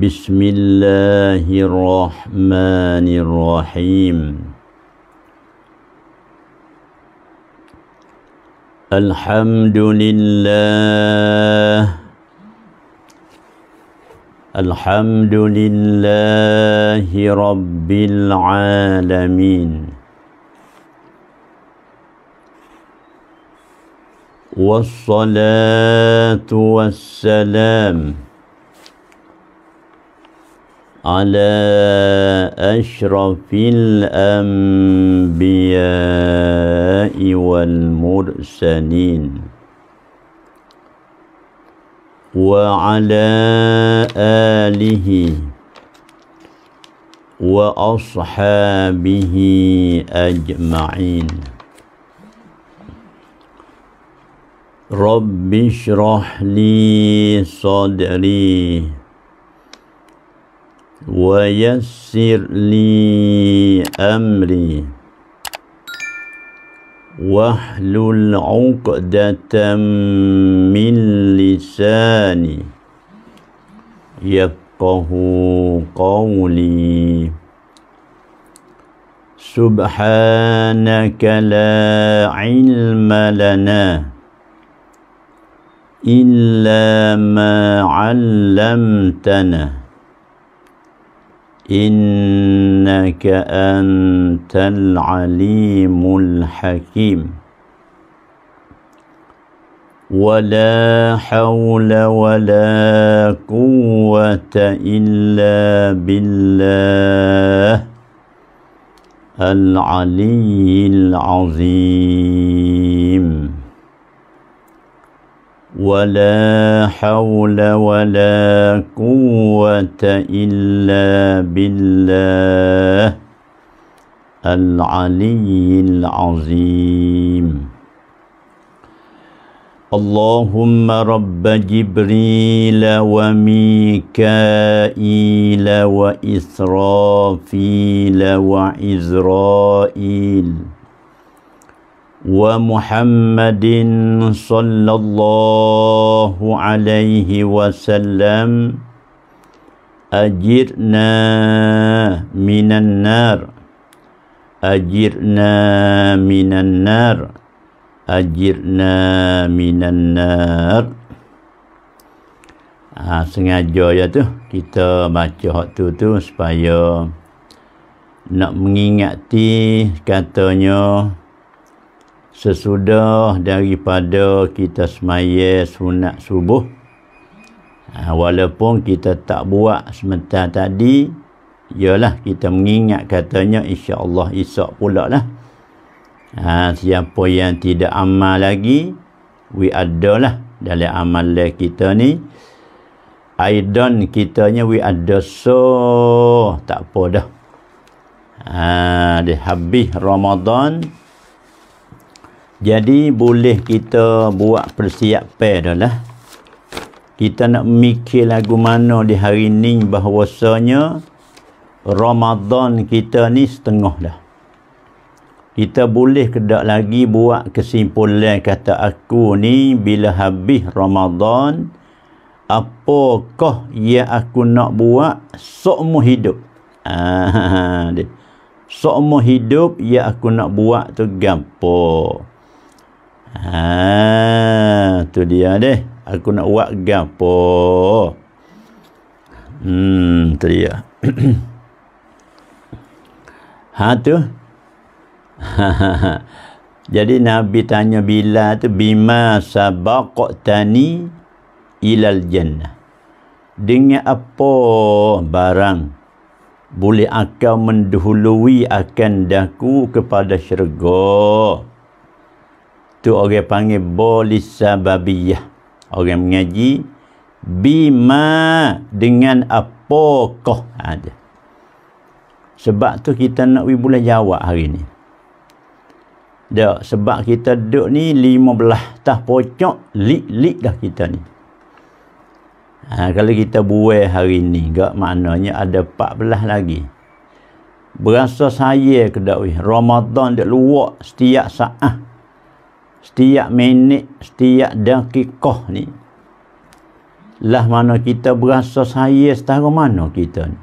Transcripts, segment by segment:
بسم الله الرحمن الرحيم. الحمد لله. الحمد لله رب العالمين. والصلاة والسلام على أشرف الأنبياء والمرسلين وعلى آله وأصحابه أجمعين. رب اشرح لي صدري. ويسر لي أمري. واحلل عقدة من لساني. يفقه قولي. سبحانك لا علم لنا إلا ما علمتنا. إنك أنت العليم الحكيم. ولا حول ولا قوة إلا بالله العلي العظيم. ولا حول ولا قوة إلا بالله العلي العظيم. اللهم رب جبريل وميكائيل وإسرافيل وإزرائيل ومحمد صلى الله عليه وسلم أجرنا من النار أجرنا من النار أجرنا من النار ha, sengaja ya tu kita baca hak tu tu supaya nak mengingati katanya sesudah daripada kita semaya sunat subuh ha, walaupun kita tak buat sementara tadi ialah kita mengingat katanya insya-Allah esok pula lah. Ha, siapa yang tidak amal lagi we ada lah dalam amal kita ni. Aidan kitanya we ada so tak apa dah. Ha, dia habis Ramadan jadi boleh kita buat persiapan dah lah. Kita nak mikir lagu mana di hari ni bahawasanya Ramadan kita ni setengah dah. Kita boleh kedak lagi buat kesimpulan kata aku ni bila habis Ramadan apakah yang aku nak buat seumur hidup. Ah, seumur hidup yang aku nak buat tu gapo. Ha, tu dia deh. Aku nak buat gapo. Hmm, tu dia. ha tu. Jadi Nabi tanya bila tu bima sabaqtani ilal jannah. Dengan apa barang boleh akan mendahului akan daku kepada syurga tu orang panggil bolis sababiyah orang mengaji bima dengan apakah ada Sebab tu kita nak we boleh jawab hari ni. Dak sebab kita duduk ni 15 tah pocok lik-lik dah kita ni. Ha, kalau kita buai hari ni, gak maknanya ada 14 lagi. Berasa saya ke dak Ramadan dak luak setiap saat. Setiap minit, setiap dakikah ni. Lah mana kita berasa saya setara mana kita ni.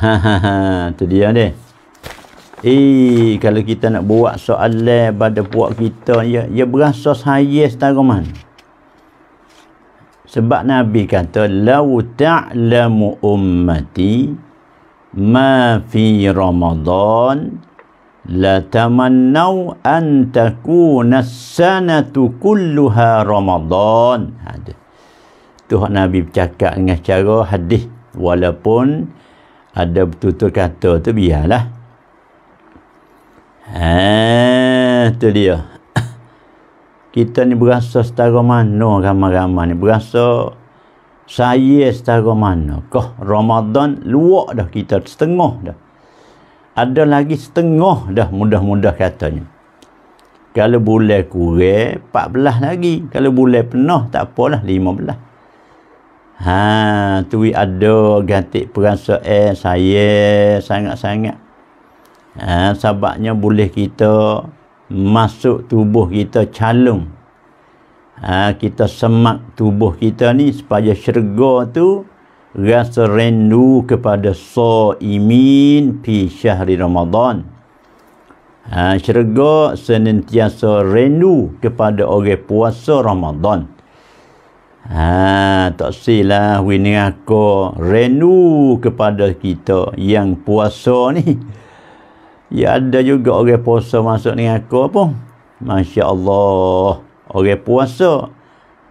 Ha ha ha, tu dia deh. Eh, kalau kita nak buat soalan pada puak kita, ya, ya berasa saya setara mana? Sebab Nabi kata, Lau ta'lamu ummati ma fi Ramadan la tamannau an takuna sanatu kulluha Ramadan. Ada. Tu Nabi bercakap dengan cara hadis walaupun ada betul-betul kata tu biarlah. Ha, tu dia. Kita ni berasa setara mana ramai-ramai ni. Berasa saya setara mana. Kau Ramadan luak dah kita setengah dah. Ada lagi setengah dah mudah-mudah katanya. Kalau boleh kurang, 14 lagi. Kalau boleh penuh, tak apalah, 15. Ha, tu ada ganti perasaan saya sangat-sangat ha, sebabnya boleh kita masuk tubuh kita calung ha, kita semak tubuh kita ni supaya syurga tu rasa rindu kepada imin fi syahri Ramadan ha, syurga senantiasa rindu kepada orang puasa Ramadan Ha, tak silah wini aku rindu kepada kita yang puasa ni Ya ada juga orang puasa masuk ni aku apa? Masya Allah. Orang puasa.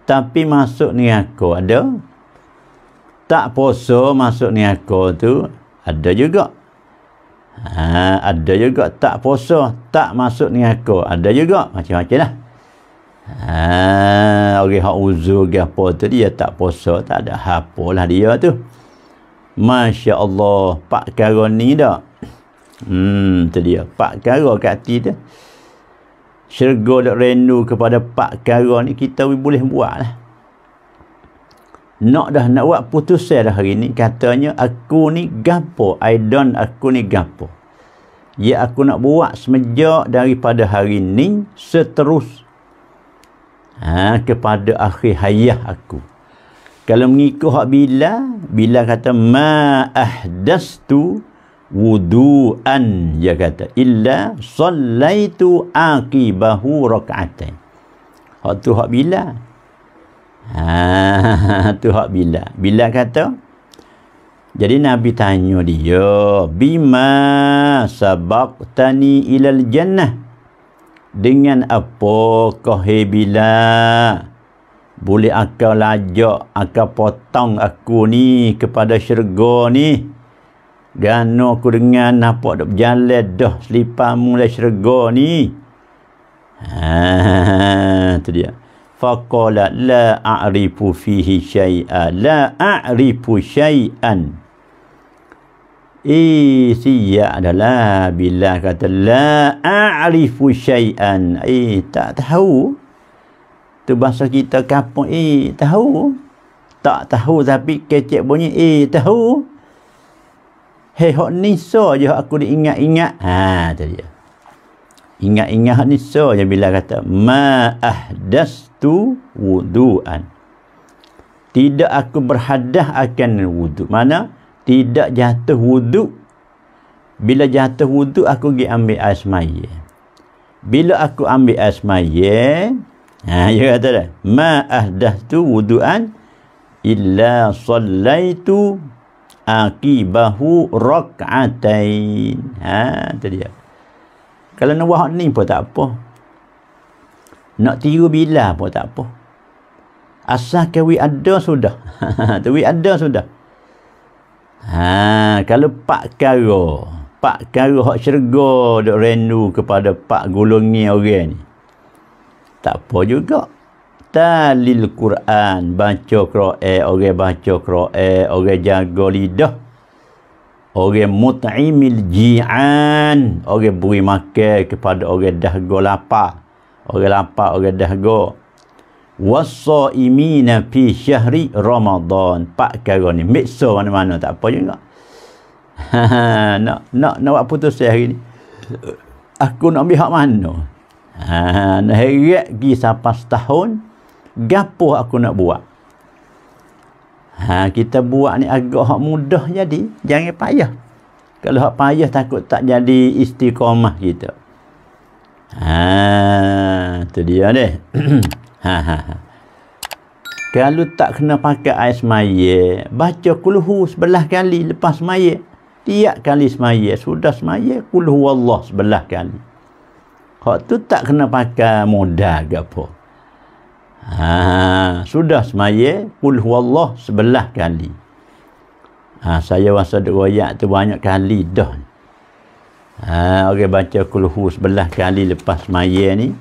Tapi masuk ni aku ada. Tak puasa masuk ni aku tu. Ada juga. Ha, ada juga tak puasa. Tak masuk ni aku. Ada juga. Macam-macam lah. Ha, orang yang uzur ke apa tu dia tak puasa. Tak ada apa lah dia tu. Masya Allah. Pak Karon ni tak? Hmm, tu dia. Pak kara kat hati tu. Syurga dak rindu kepada pak kara ni kita boleh buat lah. Nak dah nak buat putusan dah hari ni. Katanya aku ni gapo. I don't aku ni gapo. Ya aku nak buat semenjak daripada hari ni seterus. Ha, kepada akhir hayah aku. Kalau mengikut hak bila, bila kata ma ahdastu wudu'an dia kata illa sallaitu aqibahu rak'atain hak tu hak bila ha tu hak bila bila kata jadi nabi tanya dia bima sabaqtani ilal jannah dengan apa kau bila boleh akal lajak akal potong aku ni kepada syurga ni Gano aku dengar nampak dak berjalan dah selipar mulai syurga ni. Ha tu dia. Faqala la a'rifu fihi syai'a la a'rifu syai'an. Eh siya adalah bila kata la a'rifu syai'an. Eh tak tahu. Tu bahasa kita kampung eh tahu. Tak tahu tapi kecek bunyi eh tahu. Hei hok ni so je aku diingat-ingat. Ha tu dia. Ingat-ingat hok ni so je bila kata ma ahdastu wudu'an. Tidak aku berhadah akan wudu. Mana? Tidak jatuh wudu. Bila jatuh wudu aku pergi ambil air semaya. Bila aku ambil air semaya, ha dia kata dah, ma ahdastu wudu'an illa sallaitu aqibahu rak'atain. Ha, tu dia. Kalau nak buat ni pun tak apa. Nak tiru bila pun tak apa. Asal kawi ada sudah. tu wi ada sudah. Ha, kalau pak karo, pak karo hak syurga dok rendu kepada pak golongi orang ni. Tak apa juga talil Quran baca Quran orang baca Quran orang jaga lidah orang mut'imil ji'an orang beri makan kepada orang dahaga lapar orang lapar orang dahaga wasaimina fi syahri ramadan. Pak kara ni mikso mana-mana tak apa juga. Nak nak nak buat putus hari ni? Aku nak ambil hak mana? Ha nak heret pergi sampai setahun gapo aku nak buat? Ha kita buat ni agak hak mudah jadi. Jangan payah. Kalau hak payah takut tak jadi istiqamah kita ha tu dia deh Ha, ha, ha. Kalau tak kena pakai air semaya, baca kulhu sebelah kali lepas semaya. Tiap kali semaya, sudah semaya, kulhu Allah sebelah kali. Hak tu tak kena pakai modal ke apa. Ha, sudah semaya, kulhu Allah sebelah kali. Ha, saya rasa royak tu banyak kali dah. Ha, okay, baca kulhu sebelah kali lepas semaya ni.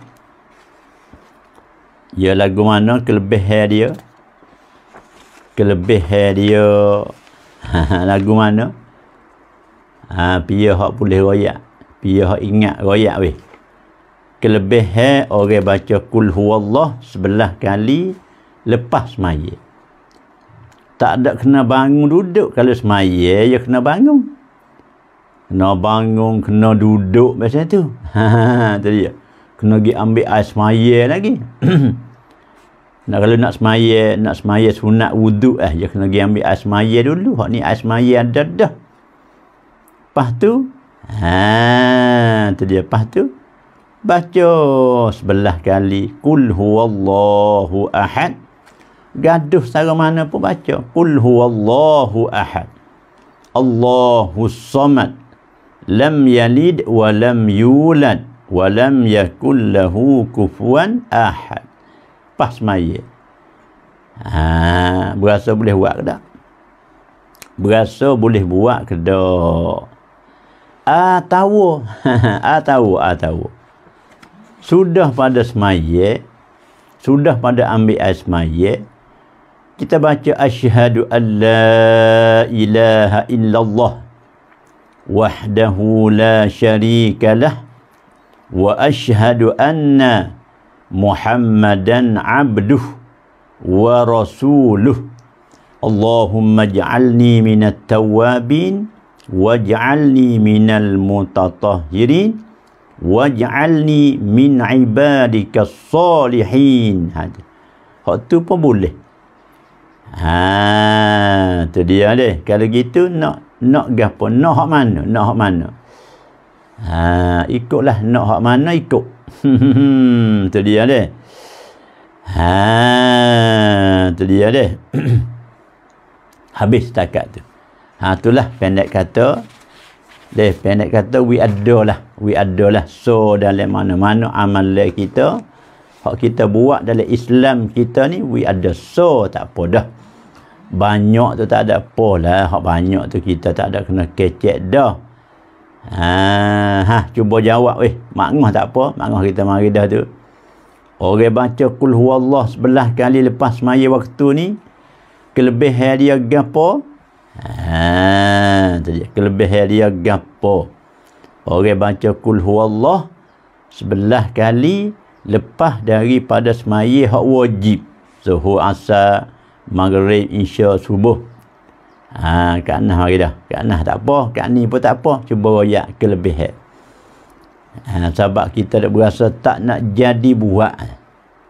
Ya lagu mana kelebihan dia? Kelebihan dia lagu mana? Ha pia hak boleh royak. Pia hak ingat royak weh. Kelebihan orang baca kul huwallah sebelah kali lepas semaya. Tak ada kena bangun duduk kalau semaya ya kena bangun. Kena bangun, kena duduk macam tu. Tu dia. Kena pergi ambil air semaya lagi. Nak kalau nak semaya nak semaya sunat wuduk eh dia kena pergi ambil air semaya dulu. Hak ni air semaya ada dah lepas tu ha tu dia lepas tu baca sebelah kali kul huwallahu ahad. Gaduh secara mana pun baca kul huwallahu ahad. Allahu samad lam yalid wa lam yulad walam yakul lahu kufuan ahad. Pas maya. Ha berasa boleh buat ke tak? Berasa boleh buat ke tak? Ah ah tahu ah tahu. Sudah pada semaya sudah pada ambil air semaya kita baca asyhadu alla ilaha illallah wahdahu la syarika lah واشهد ان محمدا عبده ورسوله اللهم اجعلني من التوابين واجعلني من المتطهرين واجعلني من عبادك الصالحين هذا hak tu pun boleh ha tu dia deh kalau gitu nak nak gapo nak hak mana nak hak mana Ha, ikutlah nak hak mana ikut. tu dia deh. Ha, tu dia deh. Habis takat tu. Ha, itulah pendek kata. Deh, pendek kata we ada lah. We ada lah. So, dalam mana-mana amal kita. Hak kita buat dalam Islam kita ni, we ada. So, tak apa dah. Banyak tu tak ada apa lah. Hak banyak tu kita tak ada kena kecek dah. Ha, ha cuba jawab weh. Makngah tak apa. Makngah kita mari dah tu. Orang baca kul huwallah sebelah kali lepas maya waktu ni. Kelebihan dia gapo? Ha, tadi kelebihan dia gapo? Orang baca kul huwallah sebelah kali lepas daripada semaya hak wajib. Zuhur asar, maghrib, isya, subuh. Ha, Kak Nah mari dah. Kak Nah tak apa. Kak Ni pun tak apa. Cuba royak kelebihan. Ha, sebab kita dah berasa tak nak jadi buat.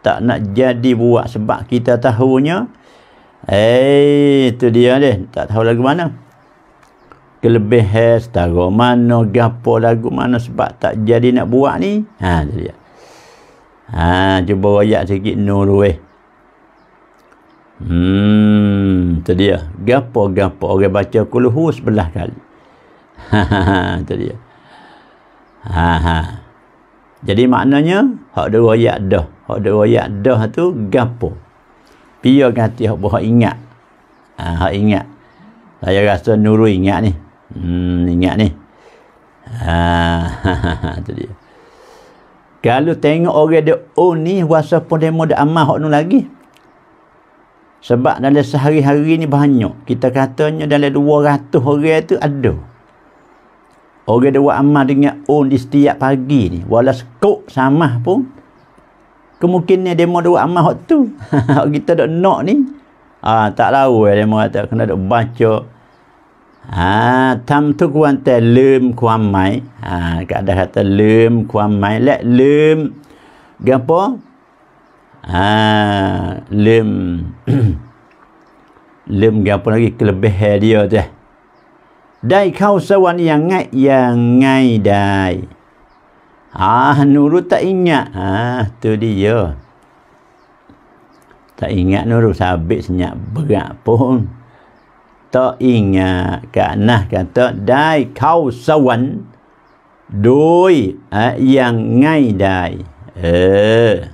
Tak nak jadi buat sebab kita tahunya. Eh, itu dia deh. Tak tahu lagu mana. Kelebihan setara mana, gapo lagu mana sebab tak jadi nak buat ni. Ha, itu dia. Ha, cuba royak sikit nur. Hmm, tu dia. Gapo-gapo orang baca kulhu sebelah kali. Ha ha ha, tu dia. Ha ha. Jadi maknanya hak ada royak dah. Hak ada royak dah tu gapo. Pia kata hak buat ingat. Ha, hak ingat. Saya rasa Nuru ingat ni. Hmm, ingat ni. Ha, ha, ha, tu dia. Kalau tengok orang dia oh ni wasa pun demo dah amal hak nu lagi. Sebab dalam sehari-hari ni banyak. Kita katanya dalam 200 orang tu ada. Orang dia buat amal dengan on di setiap pagi ni. Walau sekuk sama pun. Kemungkinan dia mau buat amal waktu tu. kita dok nak ni. Ah, tak tahu dia mau kata kena baca. Ha, tam tu kuan te lem kuam mai. Ha, ada kata lem kuam mai. Lek lem. Gapo? Ha, lem. lem gapo lagi kelebihan dia tu. ได้เข้าสวรรค์อย่างง่ายอย่างง่ายได้ Ah, Nurul tak ingat. Ah, tu dia. Tak ingat Nurul sabit senyap berat pun. Tak ingat Kak Nah kata dai kau sawan doi ah, yang ngai dai. Eh.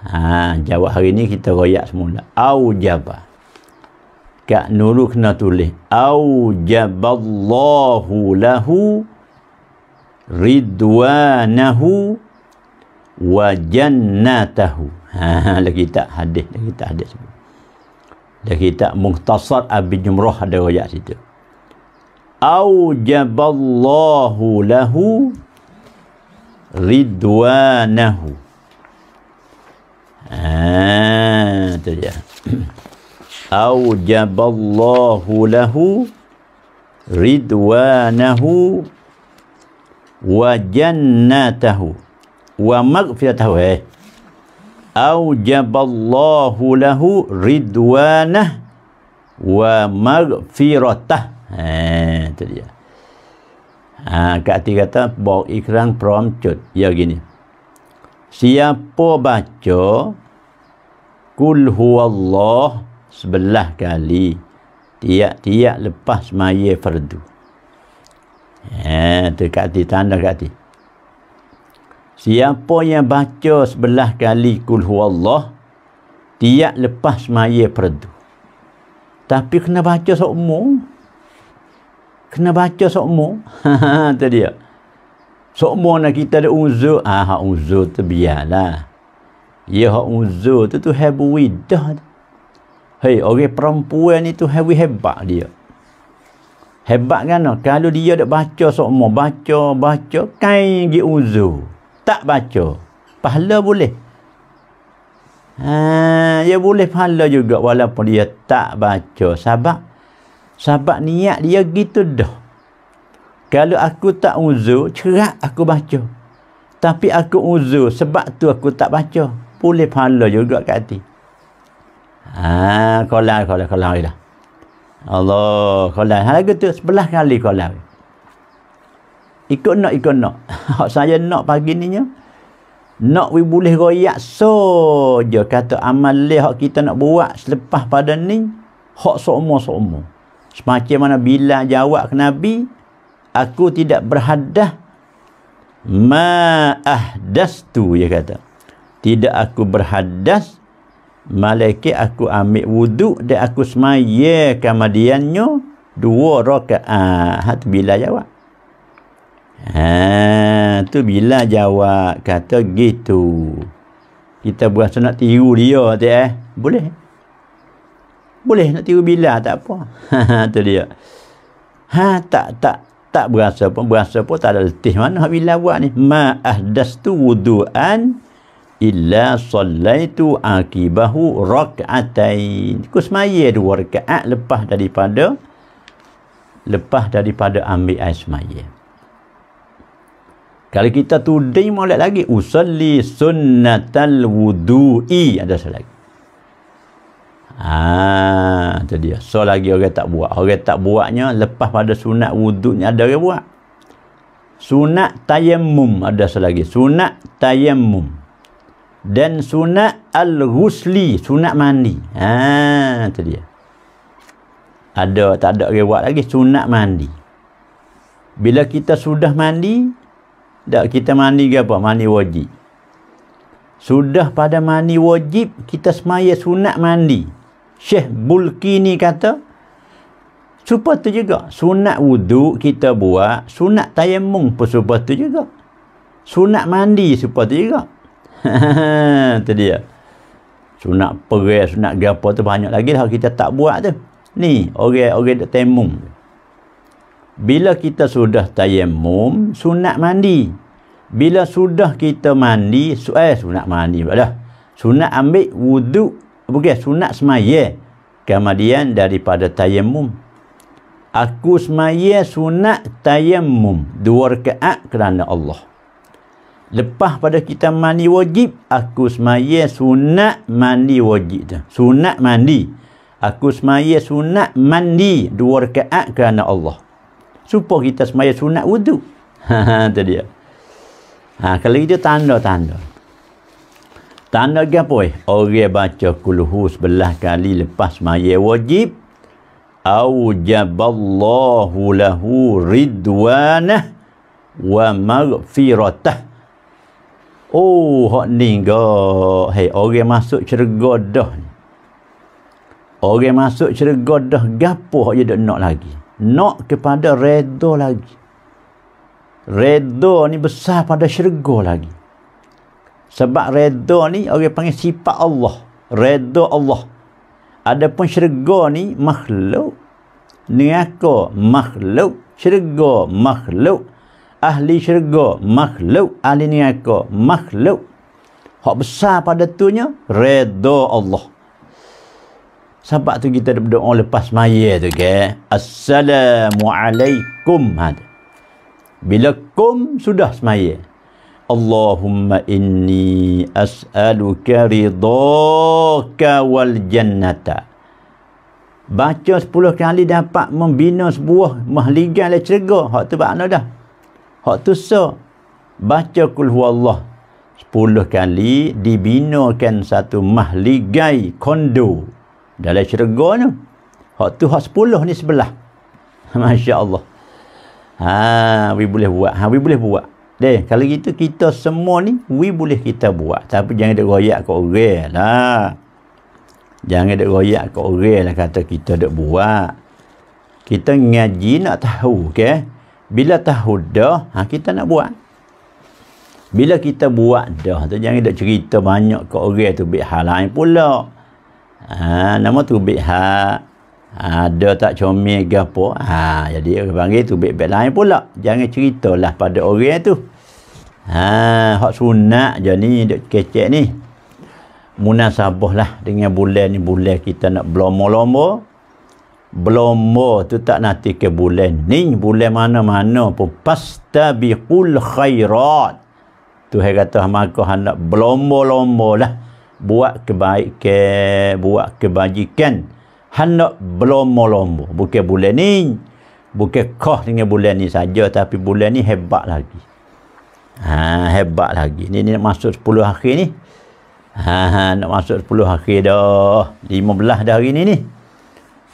Ha, jawab hari ni kita royak semula. Au jabah. Kak Nurul kena tulis. Aujaballahu lahu ridwanahu wa jannatahu. Ha lagi tak hadis lagi tak hadis. Lagi tak muhtasar abi jumrah ada ayat situ. Aujaballahu lahu ridwanahu ah tu dia. Aujaballahu lahu ridwanahu wa jannatahu wa maghfiratahu eh. Aujaballahu lahu ridwanah wa maghfiratah eh itu dia. Ha kat hati kata bawa ikram promcut ya gini siapa baca kul huwallah sebelah kali tiap-tiap lepas maya fardu. Eh, tu kat hati, tanda kat. Siapa yang baca sebelah kali kul huwallah tiap lepas maya fardu. Tapi kena baca sokmo. Kena baca sokmo. tu dia. Sokmo nak kita ada uzur. Ah, hak uzur tu biarlah. Ya, hak uzur tu tu hebu widah tu. Hei, orang perempuan itu heavy hebat dia. Hebat kan? No? Kalau dia dak baca semua, baca, baca, kain gi uzu. Tak baca. Pahala boleh. Ha, dia boleh pahala juga walaupun dia tak baca. Sebab, sebab niat dia gitu dah. Kalau aku tak uzu, cerak aku baca. Tapi aku uzu, sebab tu aku tak baca. Boleh pahala juga kat hati. Ha, kolam, kolam, kolam dah. Allah, kolam. Ha, lagu tu sebelah kali kolam. Ikut nak, ikut nak. Hak saya nak pagi ni nya. Nak we boleh royak so je kata amal le hak kita nak buat selepas pada ni hak sokmo-sokmo. Semacam mana bila jawab ke Nabi, aku tidak berhadah ma ahdastu ya kata. Tidak aku berhadas malaikat aku ambil wuduk dan aku semaya kemudiannya dua rakaat. Ha tu bila jawab? Ha tu bila jawab? Kata gitu. Kita berasa nak tiru dia tu eh? Boleh? Boleh nak tiru bila? Tak apa. Ha tu dia. Ha tak tak tak berasa pun berasa pun tak ada letih. Mana bila buat ni? Ma ahdastu wudu'an illa sallaitu akibahu rak'atain. Ku semaya dua rakaat lepas daripada lepas daripada ambil air semaya. Kalau kita tudai molek lagi usalli sunnatal wudu'i. Ada lagi Ah, tu dia. So lagi orang tak buat. Orang tak buatnya lepas pada sunat wuduknya ada orang buat. Sunat tayammum ada selagi. Sunat tayammum dan sunat al-ghusli sunat mandi ha tu dia ada tak ada rewat lagi sunat mandi bila kita sudah mandi tak kita mandi ke apa mandi wajib sudah pada mandi wajib kita semaya sunat mandi Syekh Bulki ni kata supaya tu juga. Sunat wuduk kita buat sunat tayamum pun supaya tu juga. Sunat mandi supaya tu juga. Tu dia. Sunat perai sunat gapo tu banyak lagi lah kita tak buat tu. Ni orang-orang tak temung bila kita sudah tayamum sunat mandi. Bila sudah kita mandi eh sunat mandi pula dah. Sunat ambil wuduk bukan sunat semaya kemudian daripada tayamum aku semaya sunat tayamum dua rakaat kerana Allah. Lepas pada kita mandi wajib aku semaya sunat mandi wajib tu. Sunat mandi. Aku semaya sunat mandi dua rakaat kerana Allah. Supaya kita semaya sunat wuduk. Ha tu dia. Ha kalau itu tanda-tanda tanda apa eh? Orang baca kulhu sebelah kali lepas semaya wajib aujaballahu lahu ridwanah wa maghfiratah. Oh hak ni hey orang masuk syurga dah orang masuk syurga dah gapo hak dia nak lagi? Nak kepada redha lagi. Redha ni besar pada syurga lagi sebab redha ni orang panggil sifat Allah redha Allah Adapun syurga ni makhluk. Neraka makhluk. Syurga makhluk. Ahli syurga makhluk. Ahli neraka makhluk. Hak besar pada tunya redha Allah. Sebab tu kita berdoa lepas maya tu ke. Assalamualaikum. Bila kum sudah semaya. Allahumma inni as'aluka ridhaka wal jannata. Baca sepuluh kali dapat membina sebuah mahligai le cerga. Hak tu makna dah. Hak tu so. Baca kul huwallah. Sepuluh kali dibinakan satu mahligai kondo. Dalam cerga ni. Hak tu hak sepuluh ni sebelah. Masya Allah. Ha, we boleh buat. Ha, we boleh buat. Deh, kalau gitu kita semua ni we boleh kita buat. Tapi jangan dek royak kat orang lah. Jangan dek royak kat orang lah kata kita dek buat. Kita ngaji nak tahu ke? Okay? Bila tahu dah, ha, kita nak buat. Bila kita buat dah, tu jangan dek cerita banyak kat orang tu bik hal lain pula. Ha, nama tu hal ada tak comel ke apa ha, jadi orang panggil tu baik-baik lain pula jangan ceritalah pada orang tu. Ha, hak sunat je ni duk kecek ni. Munasabah lah dengan bulan ni. Bulan kita nak belomo-lomo belomo tu tak nanti ke bulan ni. Bulan mana-mana pun. Pastabiqul khairat. Tu hai kata maka hendak belomo-lomo lah. Buat kebaikan buat kebajikan hendak berlomba-lomba. Bukan bulan ni bukan kah dengan bulan ni saja tapi bulan ni hebat lagi. Ha hebat lagi. Ni, ni nak masuk 10 akhir ni. Ha, ha nak masuk 10 akhir dah. 15 dah hari ni ni.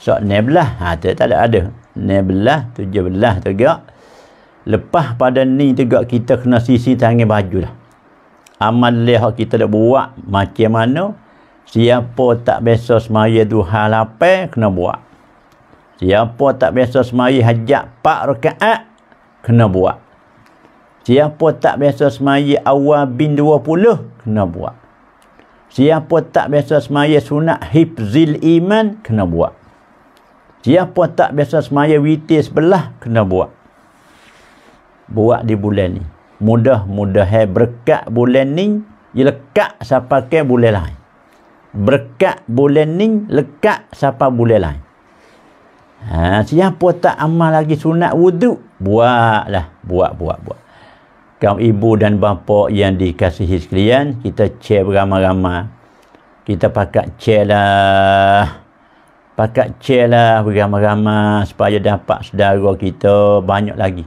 So 16 ha tak, tak ada ada. 16 17 tegak. Lepas pada ni tegak kita kena sisi tangan baju dah amal leh kita dah buat macam mana Siapa tak biasa semaya duha lapar, kena buat. Siapa tak biasa semaya hajat 4 rakaat, kena buat. Siapa tak biasa semaya awal bin 20, kena buat. Siapa tak biasa semaya sunat hifzil iman, kena buat. Siapa tak biasa semaya witir sebelah, kena buat. Buat di bulan ni. Mudah-mudahan berkat bulan ni, lekat sampai ke bulan lain berkat bulan ni lekat siapa bulan lain. Ha, siapa tak amal lagi sunat wuduk, buatlah, buat, buat, buat. Kaum ibu dan bapa yang dikasihi sekalian, kita share beramai-ramai. Kita pakat share lah. Pakat share lah beramai-ramai supaya dapat saudara kita banyak lagi.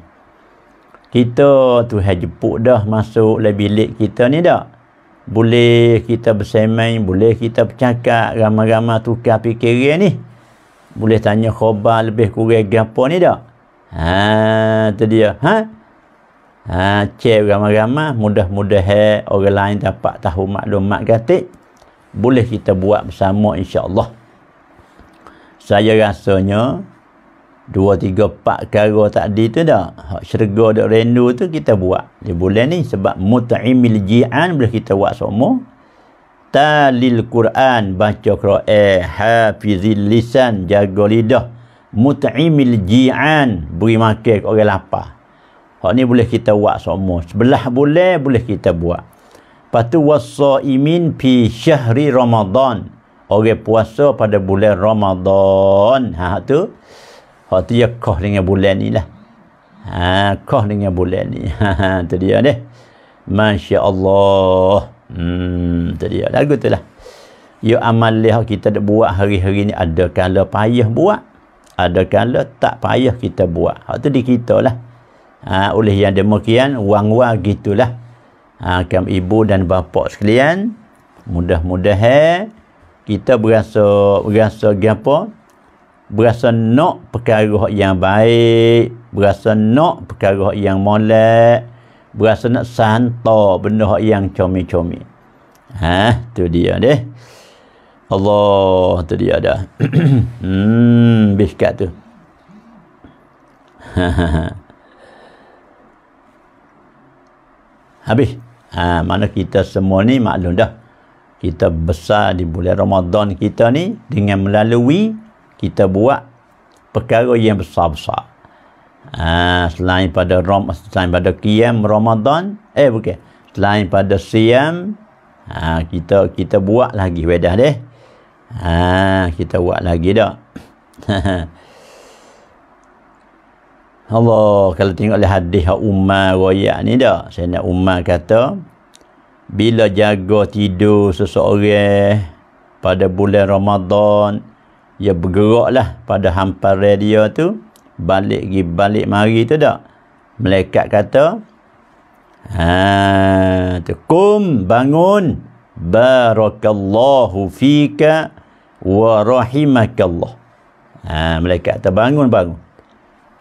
Kita tu jemput dah masuk le bilik kita ni dah boleh kita bersemai, boleh kita bercakap ramai-ramai tukar fikiran ni. Boleh tanya khabar lebih kurang apa ni dah. Ha, tu dia. Ha? Ha, cek ramai-ramai, mudah-mudahan orang lain dapat tahu maklumat kata. Boleh kita buat bersama insya-Allah. Saya rasanya dua tiga empat kara tadi tu dah. Hak syurga dak rindu tu kita buat. Di bulan ni sebab mut'imil ji'an boleh kita buat semua. Talil quran baca quran hafizil lisan jaga lidah. Mut'imil ji'an beri makan ke orang lapar. Hak ni boleh kita buat semua. Sebelah bulan boleh kita buat. Lepas tu wasaimin fi syahri ramadan. Orang puasa pada bulan ramadan. Ha tu hak tu ya kah dengan bulan ni lah. Ha kah dengan bulan ni. Ha tu dia deh masya-Allah. Hmm tu dia. Lagu tu lah. Ya amal yang kita dah buat hari-hari ni ada kala payah buat ada kala tak payah kita buat. Hak tu di kita lah. Ha, oleh yang demikian wang-wang gitulah ha, kam ibu dan bapa sekalian mudah-mudahan kita berasa berasa apa berasa nak perkara yang baik berasa nak perkara yang molek berasa nak santa benda yang comel-comel ha tu dia deh Allah tu dia dah. hmm, biskat tu. Habis. Ha, mana kita semua ni maklum dah. Kita besar di bulan Ramadan kita ni dengan melalui kita buat perkara yang besar-besar. Ha, selain pada Rom, selain pada Qiyam Ramadan, eh bukan. Selain pada Siam, ha, kita kita buat lagi wedah deh. Ha, kita buat lagi dah. Allah kalau tengok lihat hadis Umar royak ni dah. Saya nak Umar kata bila jaga tidur seseorang pada bulan Ramadan ia bergeraklah pada hamparan dia tu balik pergi balik mari tu dak. Malaikat kata ha tu kum bangun barakallahu fika wa rahimakallah. Ha, malaikat terbangun bangun.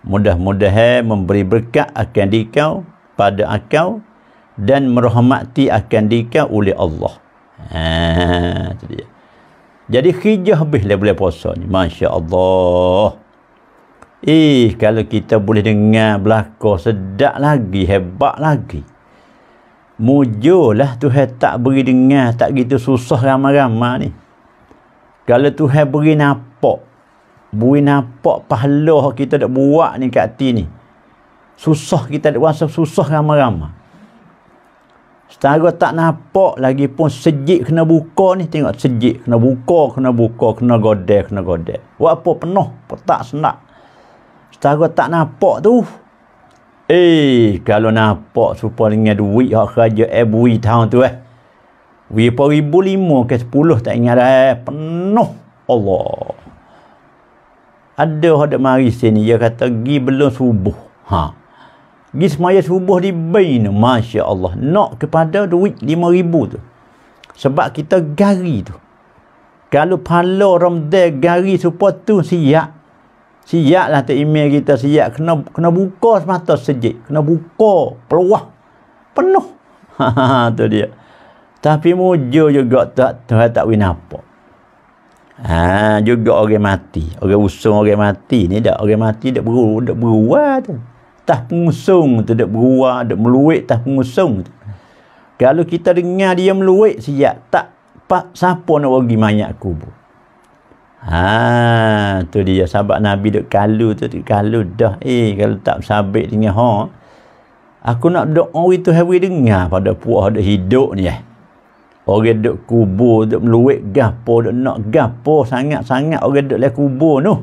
Mudah-mudahan memberi berkat akan dikau pada akau dan merahmati akan dikau oleh Allah. Ha, itu dia. Jadi hijah habis lah boleh puasa ni. Masya Allah. Eh, kalau kita boleh dengar belakang sedap lagi, hebat lagi. Mujurlah Tuhan tak beri dengar, tak gitu susah ramai-ramai ni. Kalau Tuhan beri nampak, beri nampak pahala kita nak buat ni kat hati ni. Susah kita nak rasa susah ramai-ramai. Setara tak nampak lagi pun sejik kena buka ni. Tengok sejik kena buka, kena buka, kena godek, kena godek. Buat apa penuh, petak sendak. Setara tak nampak tu. Eh, kalau nampak supaya dengan duit yang kerja eh bui tahun tu eh. Wipa ribu lima ke sepuluh tak ingat dah eh. Penuh. Allah. Ada ada mari sini. Dia kata, gi belum subuh. Ha. Gi semaya subuh di bain. Masya Allah. Nak kepada duit lima ribu tu. Sebab kita gari tu. Kalau pala Ramadan gari supaya tu siap. Siap lah tu email kita siap. Kena kena buka semata sejik. Kena buka. Peluah. Penuh. Tu dia. Tapi mujur juga tak Tuhan tak win apa. Ha, juga orang mati. Orang usung orang mati ni dak orang mati dak beru dak tu. Tah pengusung tu dak beruah dak meluik tah pengusung tu. Kalau kita dengar dia meluik siap tak pak siapa nak bagi mayat kubur. Ha, tu dia sahabat Nabi duk kalu tu duk kalu dah eh kalau tak sabit dengan ha. Aku nak doa itu hari dengar pada puak ada hidup ni eh. Orang duduk kubur, duduk meluik gapo, duduk nak gapo sangat-sangat orang duduk dalam kubur tu.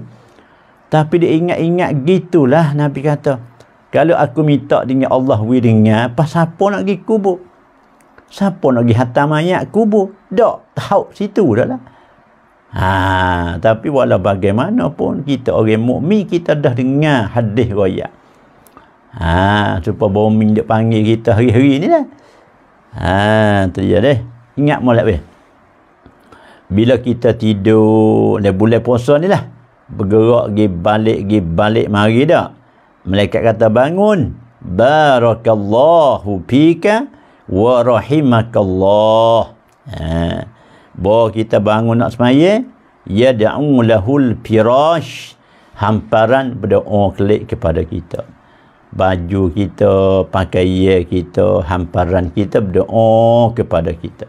Tapi dia ingat-ingat gitulah Nabi kata. Kalau aku minta dengan Allah wi dengar, pas siapa nak pergi kubur? Siapa nak pergi hantar mayat kubur? Tak, tahu situ dah lah. Ha, tapi walau bagaimanapun kita orang mukmin kita dah dengar hadis royak. Ha, supaya bumi dia panggil kita hari-hari ni lah. Ha, tu dia deh. Ingat molek weh. Bila kita tidur di bulan puasa ni lah. Bergerak pergi balik, pergi balik mari dah. Malaikat kata bangun. Barakallahu fika wa rahimakallah. Ha. Bawa kita bangun nak semaya. Ya da'u lahul pirash. Hamparan berdoa kelik kepada kita baju kita, pakaian kita, hamparan kita berdoa kepada kita.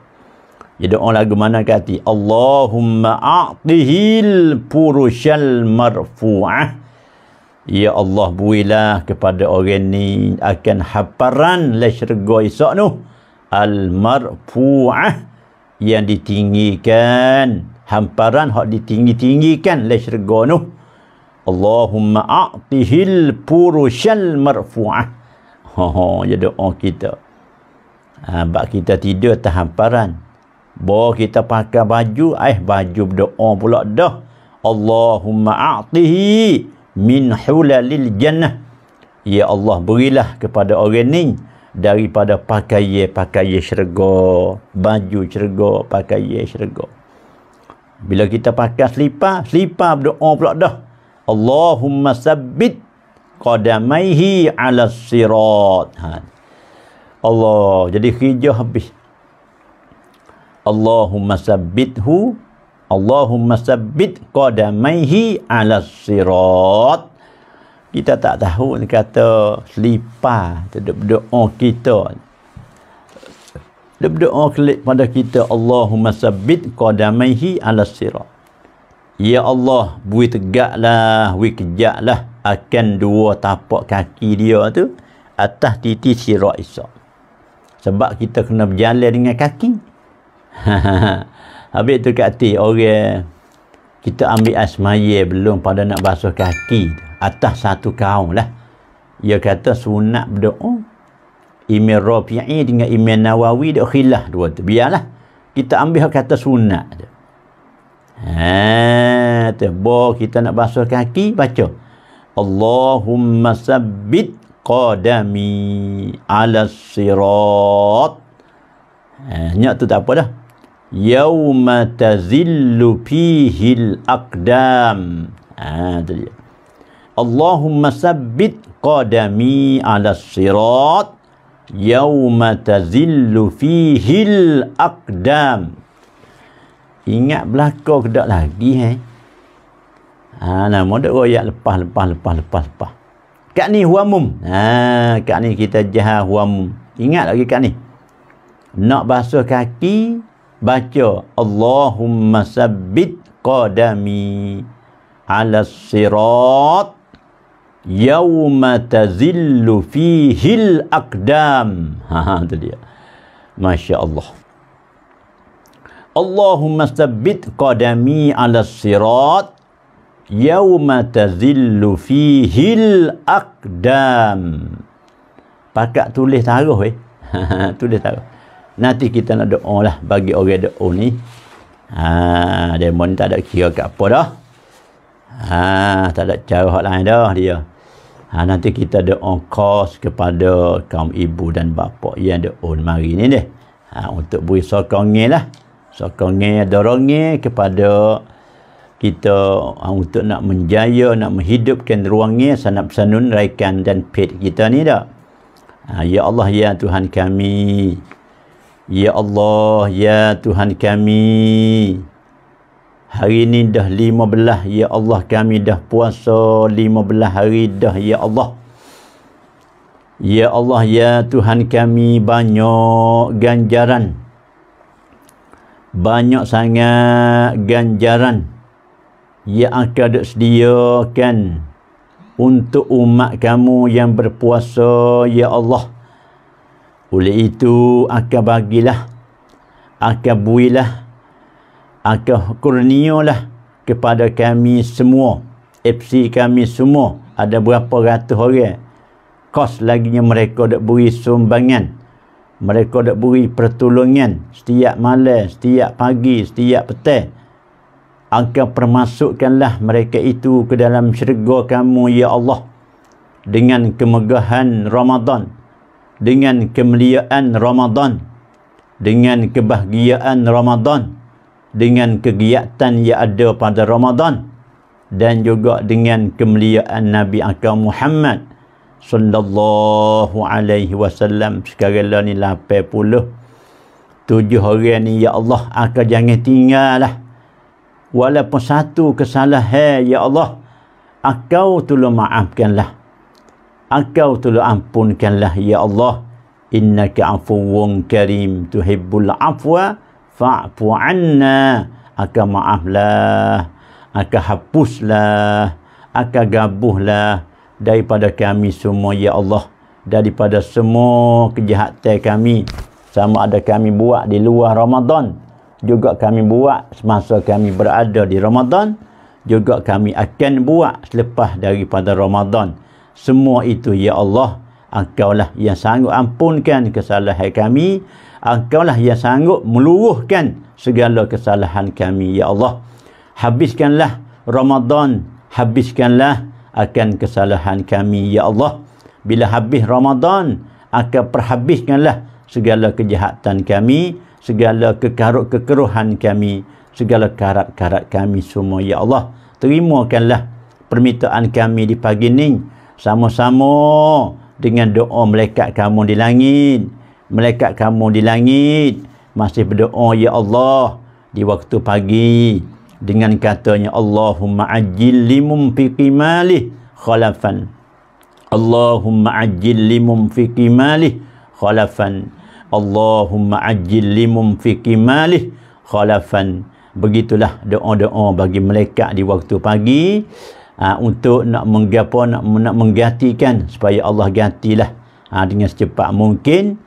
Ya doa lagu mana kata Allahumma a'tihil purushal marfu'ah Ya Allah builah kepada orang ni akan haparan le syurga esok tu al marfu'ah yang ditinggikan hamparan hak ditinggi-tinggikan le syurga tu Allahumma a'tihil purushal marfu'ah. Ha ha ya doa kita. Ha, bak kita tidur tahamparan Bawa kita pakai baju, eh baju berdoa pula dah. Allahumma a'tihi min hulalil jannah. Ya Allah berilah kepada orang ni daripada pakaian-pakaian syurga, baju syurga, pakaian syurga. Bila kita pakai selipar, selipar berdoa pula dah. Allahumma sabbit qadamaihi ala sirat. Ha. Allah, jadi hijau habis. Allahumma sabbithu Allahumma sabbit qadamaihi ala sirat. Kita tak tahu ni kata selipar dia berdoa kita. Dia berdoa kelik pada kita Allahumma sabbit qadamaihi ala sirat. Ya Allah bui tegaklah bui kejaklah akan dua tapak kaki dia tu atas titi sirat isak sebab kita kena berjalan dengan kaki Habis tu kat hati orang kita ambil asmaya belum pada nak basuh kaki atas satu kaum lah. Dia kata sunat berdoa. Imam Rafi'i dengan Imam Nawawi dia khilah dua tu. Biarlah. Kita ambil kata sunat tu. Ha, tu. Bo kita nak basuh kaki, baca. Allahumma sabbit qadami ala sirat. Ha, nyak tu tak apa dah yauma tazillu fihi al-aqdam dia Allahumma sabbit qadami ala sirat yauma tazillu fihi al-aqdam ingat belaka ke tak lagi eh? Ha nama dak royak lepas lepas lepas lepas lepas. Kat ni huamum ha kat ni kita jah huamum ingat lagi kat ni? Nak basuh kaki baca Allahumma sabbit qadami ala sirat yawma tazillu fihi al-aqdam ha, ha tu dia. Masya Allah Allahumma sabbit qadami ala sirat yawma tazillu fihi al-aqdam pakat tulis taruh eh. Tulis taruh nanti kita nak doa lah bagi orang doa ni. Ha, demon tak ada kira ke apa dah. Ha, tak ada cara hak lain dah dia. Ha, nanti kita doa kos kepada kaum ibu dan bapa yang doa mari ni deh. Ha, untuk beri sokongnya lah. Sokongnya dorongnya kepada kita ha, untuk nak menjaya nak menghidupkan ruangnya sanap sanun raikan dan pet kita ni dah. Ha, ya Allah ya Tuhan kami Ya Allah, Ya Tuhan kami. Hari ini dah lima belah, Ya Allah kami dah puasa lima belah hari dah, Ya Allah. Ya Allah, Ya Tuhan kami banyak ganjaran. Banyak sangat ganjaran yang akan disediakan untuk umat kamu yang berpuasa, Ya Allah. Oleh itu akan bagilah akan builah akan kurnialah kepada kami semua FC kami semua. Ada berapa ratus orang kos laginya mereka dak beri sumbangan mereka dak beri pertolongan setiap malam setiap pagi setiap petang. Akan permasukkanlah mereka itu ke dalam syurga kamu ya Allah dengan kemegahan Ramadan dengan kemuliaan Ramadan dengan kebahagiaan Ramadan dengan kegiatan yang ada pada Ramadan dan juga dengan kemuliaan Nabi Akal Muhammad sallallahu alaihi wasallam. Sekarang lah ni 80 tujuh orang ni ya Allah akan jangan tinggallah. Walaupun satu kesalahan ya Allah akau tolong maafkanlah Engkau tolong ampunkanlah ya Allah. Innaka afuwun karim. Tuhibbul afwa fa'fu anna. Akan maaflah akan hapuslah akan gabuhlah daripada kami semua ya Allah. Daripada semua kejahatan kami. Sama ada kami buat di luar Ramadan. Juga kami buat semasa kami berada di Ramadan. Juga kami akan buat selepas daripada Ramadan semua itu ya Allah engkaulah yang sanggup ampunkan kesalahan kami. Engkaulah yang sanggup meluruhkan segala kesalahan kami ya Allah. Habiskanlah Ramadan habiskanlah akan kesalahan kami ya Allah. Bila habis Ramadan akan perhabiskanlah segala kejahatan kami segala kekarut kekeruhan kami segala karat-karat kami semua ya Allah. Terimakanlah permintaan kami di pagi ini sama-sama dengan doa malaikat kamu di langit. Malaikat kamu di langit. Masih berdoa ya Allah di waktu pagi dengan katanya Allahumma ajil limum fi khalafan. Allahumma ajil limum fi khalafan. Allahumma ajil limum fi khalafan. Begitulah doa-doa bagi mereka di waktu pagi ha, untuk nak menggapa nak, nak menggantikan supaya Allah gantilah. Ha, dengan secepat mungkin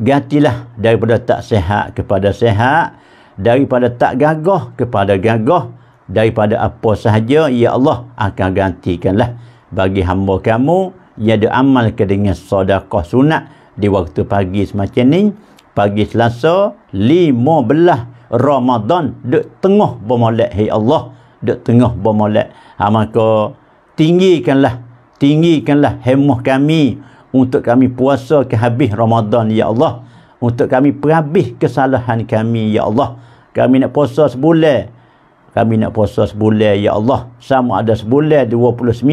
gantilah daripada tak sehat kepada sehat daripada tak gagah kepada gagah daripada apa sahaja ya Allah akan gantikanlah. Bagi hamba kamu yang ada amal ke dengan sedekah sunat di waktu pagi semacam ni pagi Selasa 15 Ramadan dek tengah bermolek hai Allah dek tengah bermolek ha, maka tinggikanlah tinggikanlah hemah kami untuk kami puasa ke habis Ramadan ya Allah. Untuk kami perhabis kesalahan kami ya Allah. Kami nak puasa sebulan. Kami nak puasa sebulan ya Allah. Sama ada sebulan 29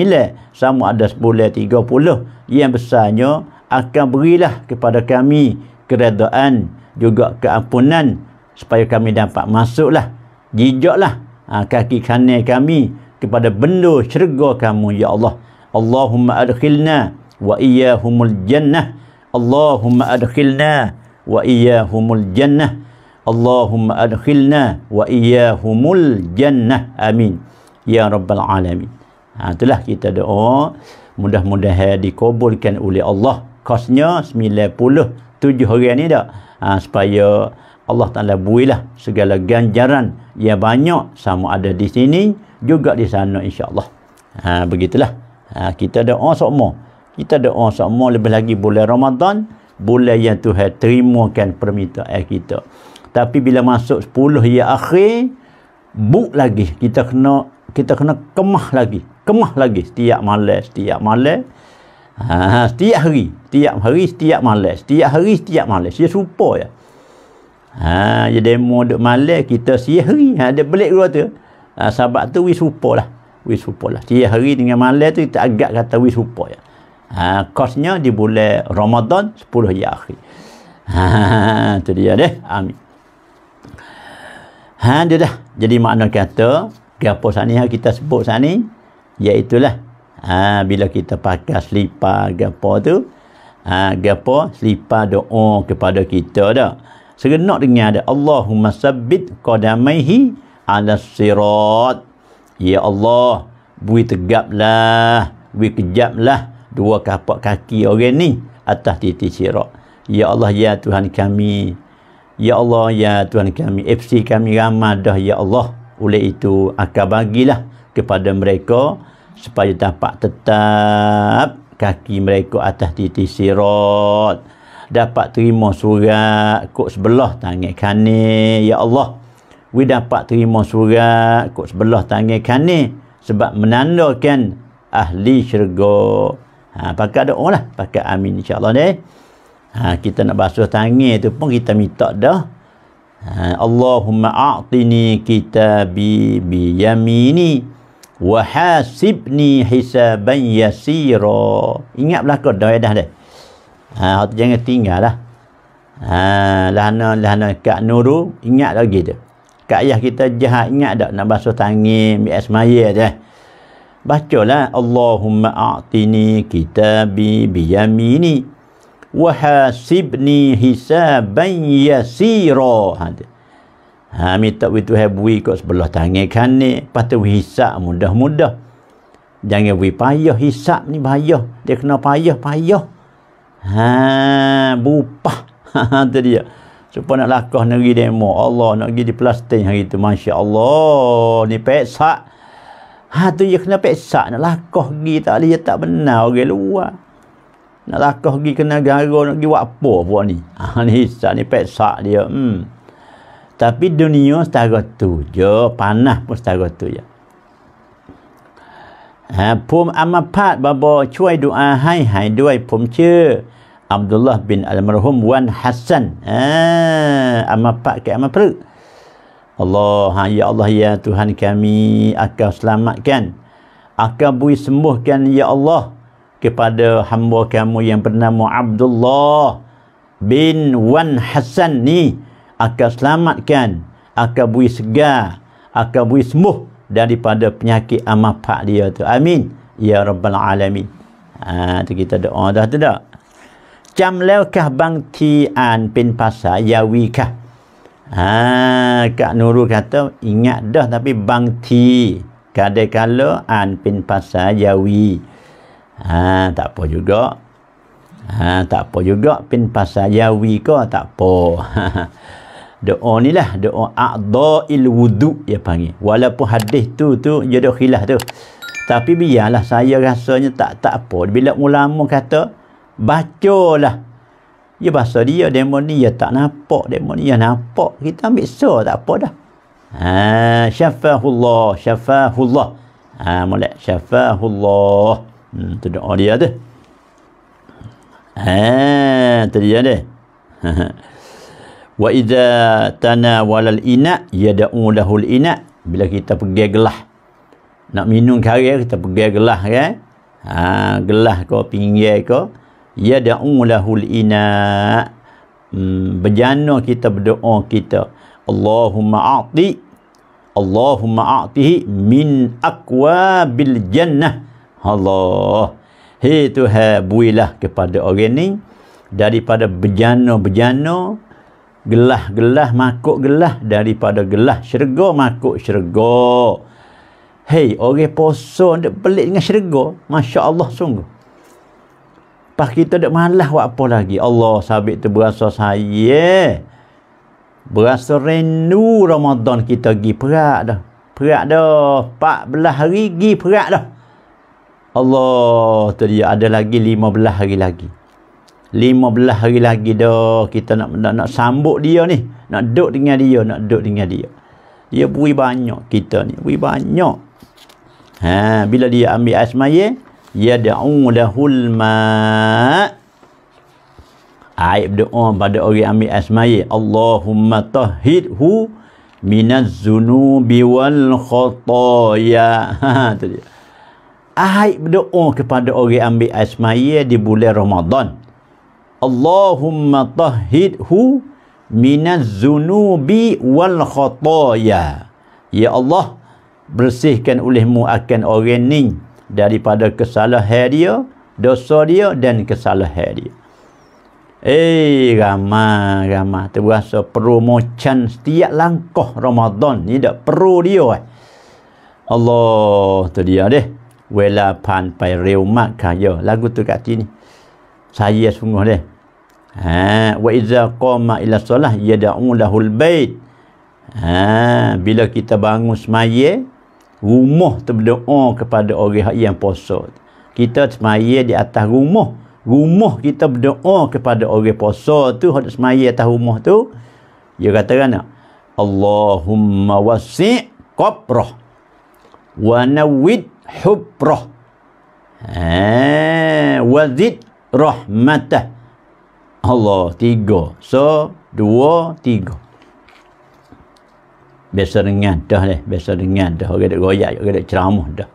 sama ada sebulan 30 yang besarnya akan berilah kepada kami keredaan juga keampunan supaya kami dapat masuklah jijaklah ha, kaki kanan kami kepada benda syurga kamu ya Allah. Allahumma adkhilna wa iyyahumul jannah. Allahumma adkhilna wa iyyahumul jannah. Allahumma adkhilna wa iyyahumul jannah. Amin. Ya rabbal alamin. Ha, itulah kita doa. Mudah-mudahan dikabulkan oleh Allah. Kosnya 97 orang ni dak ha, supaya Allah Taala builah segala ganjaran yang banyak sama ada di sini juga di sana insya-Allah. Ha, begitulah. Ha, kita doa semua kita doa semua lebih lagi bulan Ramadan bulan yang Tuhan terimakan permintaan kita. Tapi bila masuk 10 ya akhir buk lagi. Kita kena kita kena kemah lagi. Kemah lagi setiap malam setiap malam. Ha, setiap hari setiap hari setiap malam. Setiap hari setiap malam. Sia serupa ya ha ya demo duk malam kita setiap hari ha dia belik dua tu ha, sahabat tu wis serupa lah wis serupa lah setiap hari dengan malam tu kita agak kata wis serupa ya Ha, kosnya di bulan Ramadan 10 ya akhir. Ha, tu dia deh. Amin. Ha, dia dah. Jadi makna kata, apa saat ni kita sebut saat ni, iaitulah ha, bila kita pakai selipar apa tu, ha, apa selipar doa kepada kita dah. Serenak dengan ada Allahumma sabbit qadamaihi ala sirat. Ya Allah, bui tegaplah, bui kejaplah dua kapak kaki orang ni atas titi sirat. Ya Allah ya Tuhan kami. Ya Allah ya Tuhan kami. FC kami ramah dah ya Allah. Oleh itu akan bagilah kepada mereka supaya dapat tetap kaki mereka atas titi sirat. Dapat terima surat kok sebelah tangan kanan ya Allah. We dapat terima surat kok sebelah tangan kanan sebab menandakan ahli syurga Ha, pakai doa lah. Pakai amin insyaAllah ni. Ha, kita nak basuh tangan tu pun kita minta dah. Ha, Allahumma a'tini kitabi bi yamini wa hasibni hisaban yasira. Ingat belakang dah dah dah. Ha, jangan tinggal lah. Ha, lahana lahana Kak Nuru ingat lagi tu. Kak ayah kita jahat ingat tak nak basuh tangan bi asmaya dah bacalah Allahumma a'tini kitabi biyamini wa hasibni hisaban yasira ha Ha, minta itu hebui kat sebelah tangan kanan. Lepas tu mudah-mudah. Jangan beri payah. Hisap ni bahaya. Dia kena payah, payah. Ha, bupah. Tu dia. Supaya nak lakah negeri demo. Allah nak pergi di Palestin hari tu. Masya Allah. Ni peksak. Ha, tu dia kena peksak. Nak lakah pergi tak boleh. Tak benar orang luar. Nak lakah pergi ke negara. Nak pergi buat apa buat ni. Ha, ni hisap ni peksak dia. Hmm. Tapi dunia setara tu je. Panas pun setara tu je. Ha, pum amapat babo cuai doa hai hai duai pum ce. Abdullah bin Almarhum Wan Hassan. Ha, amapat ke amapat. Allah, ha, ya Allah ya Tuhan kami akan selamatkan. Akan bui sembuhkan ya Allah kepada hamba kamu yang bernama Abdullah bin Wan Hassan ni akan selamatkan, akan beri segar, akan beri sembuh daripada penyakit amapak dia tu. Amin. Ya Rabbal Alamin. Ha, tu kita doa dah tu tak? Cam leukah bang tian pin pasal yawi kah? Ha, Kak Nurul kata ingat dah tapi bang ti kadai kala an pin pasal yawi. Ha, tak apa juga. Ha, tak apa juga pin pasal yawi ko tak apa. doa ni lah doa a'dha'il wudu dia panggil. Walaupun hadis tu tu dia ada khilaf tu. Tapi biarlah saya rasanya tak tak apa. Bila ulama kata bacalah. Ya bahasa dia demo ni ya tak nampak demo ni ya nampak. Kita ambil so tak apa dah. Ha syafahullah syafahullah. Ha molek syafahullah. Hmm, tu doa dia tu. Ha tu dia dia wa idza tanawala al-ina yad'u lahu al-ina bila kita pergi gelah nak minum kari kita pergi gelah kan ha gelah ko pinggir ko yad'u lahu al-ina hmm, berjana kita berdoa kita Allahumma a'ti Allahumma a'tihi min aqwa bil jannah. Allah. Hei Tuhan builah kepada orang ni daripada bejana-bejana gelah-gelah makuk gelah daripada gelah syurga makuk syurga. Hei orang poso ndak pelik dengan syurga masya-Allah sungguh. Pas kita dak malas buat apa lagi? Allah sabit tu berasa saya. Berasa rindu Ramadan kita pergi perak dah. Perak dah. 14 hari pergi perak dah. Allah tu dia. Ada lagi 15 hari lagi lima belah hari lagi dah kita nak, nak nak sambut dia ni. Nak duduk dengan dia nak duduk dengan dia. Dia beri banyak kita ni beri banyak. Ha bila dia ambil asmaya ya da'u lahul ma. Aib doa pada orang ambil asmaya Allahumma tahhidhu minaz zunubi wal khataya. Ha tu dia. Aib kepada orang ambil asmaya di bulan Ramadan Allahumma tahhidhu minaz zunubi wal khataya. Ya Allah, bersihkan olehmu akan orang ni daripada kesalahan dia, dosa dia dan kesalahan dia. Eh, ramah, ramah. Terasa promocan setiap langkah Ramadan. Ni tak perlu dia. Eh. Allah, tu dia deh. Wela pan pai reumat kaya. Lagu tu kat sini saya sungguh dia. Ha wa iza qama ila solah yad'u lahul bait. Ha bila kita bangun semaya rumah tu berdoa kepada orang yang puasa. Kita semaya di atas rumah. Rumah kita berdoa kepada orang puasa tu hendak semaya atas rumah tu dia kata kan Allahumma wasi' qabrah. Wa nawid hubrah. Ha wa zid rahmatah. Allah tiga. So dua tiga. Biasa dengan dah deh biasa dengan dah. Orang dak royak orang dak ceramah dah.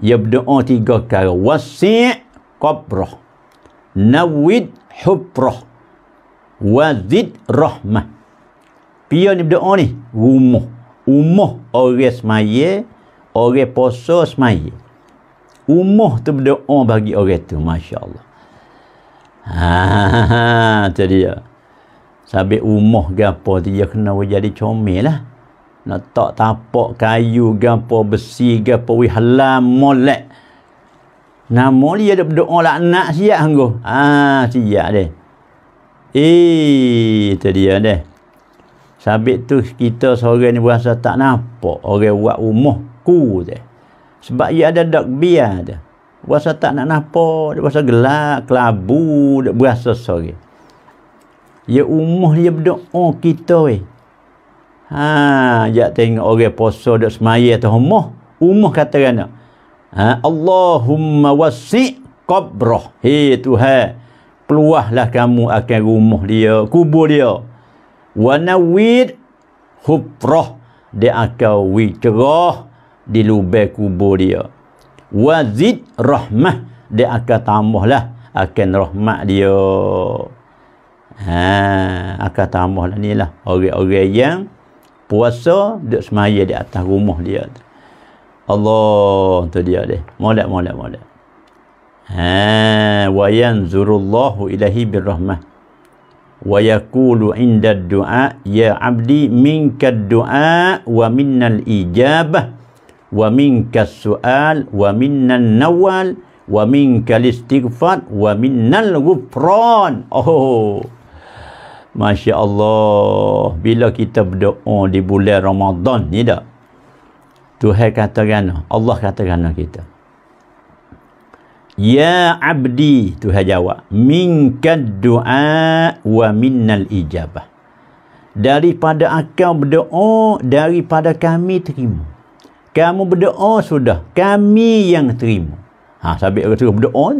Ya berdoa tiga kali wasi' qabrah. Nawid hubrah. Wazid rahmah. Pia ni berdoa ni rumah. Rumah orang semaya orang poso semaya. Rumah tu berdoa bagi orang tu Masya Allah Ha, tu dia. Sabit umah gapo dia kena jadi comel lah. Nak tak tapak kayu gapo besi gapo wi halam molek. Nama dia ada berdoa laknat siap hanggu. Ah siap deh. Eh, itu dia deh. Sabit tu kita seorang ni berasa tak nampak orang buat rumah ku deh. Sebab ia ada dak biar dia. Berasa tak nak nampak, dia berasa gelap, kelabu, dia berasa seorang. Ya umur dia berdoa kita weh. Ha, jak tengok orang poso dak semaya atas umur. Umur kata kan. Ha, Allahumma wasi' qabrah. Hei Tuhan, peluahlah kamu akan rumah dia, kubur dia. Wa nawid huprah. Dia akan wi cerah di lubang kubur dia. Wazid rahmah. Dia akan tambahlah akan rahmat dia. Ha, akan tambah lah ni lah. Orang-orang yang puasa duduk semaya di atas rumah dia. Allah tu dia deh. Molek, molek, molek. Ha, wa yanzurullahu ilahi birrahmah. Wa yakulu inda du'a ya abdi minka du'a wa minnal ijabah wa minka su'al wa minnan nawal wa minka istighfar wa minnal ghufran. Oh. Masya Allah Bila kita berdoa di bulan Ramadan ni tak? Tuhan katakan Allah katakan kita? Ya abdi Tuhan jawab Minka du'a wa minnal ijabah Daripada akau berdoa Daripada kami terima Kamu berdoa sudah Kami yang terima Ha, sabit orang suruh berdoa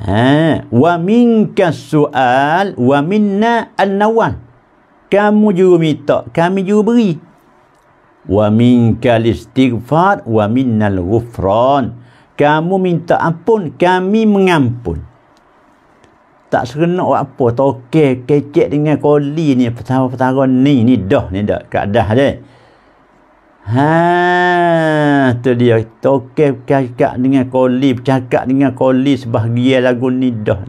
Ha, wa minka su'al wa minna an-nawan. Kamu juga minta, kami juga beri. Wa minka istighfar wa minna al-ghufran. Kamu minta ampun, kami mengampun. Tak serenak apa, tokek, kecek dengan koli ni, petara-petara ni, ni dah, ni dah, kadah dia. Ha, tu dia tokek cakap dengan koli, cakap dengan koli sebahagian lagu ni dah.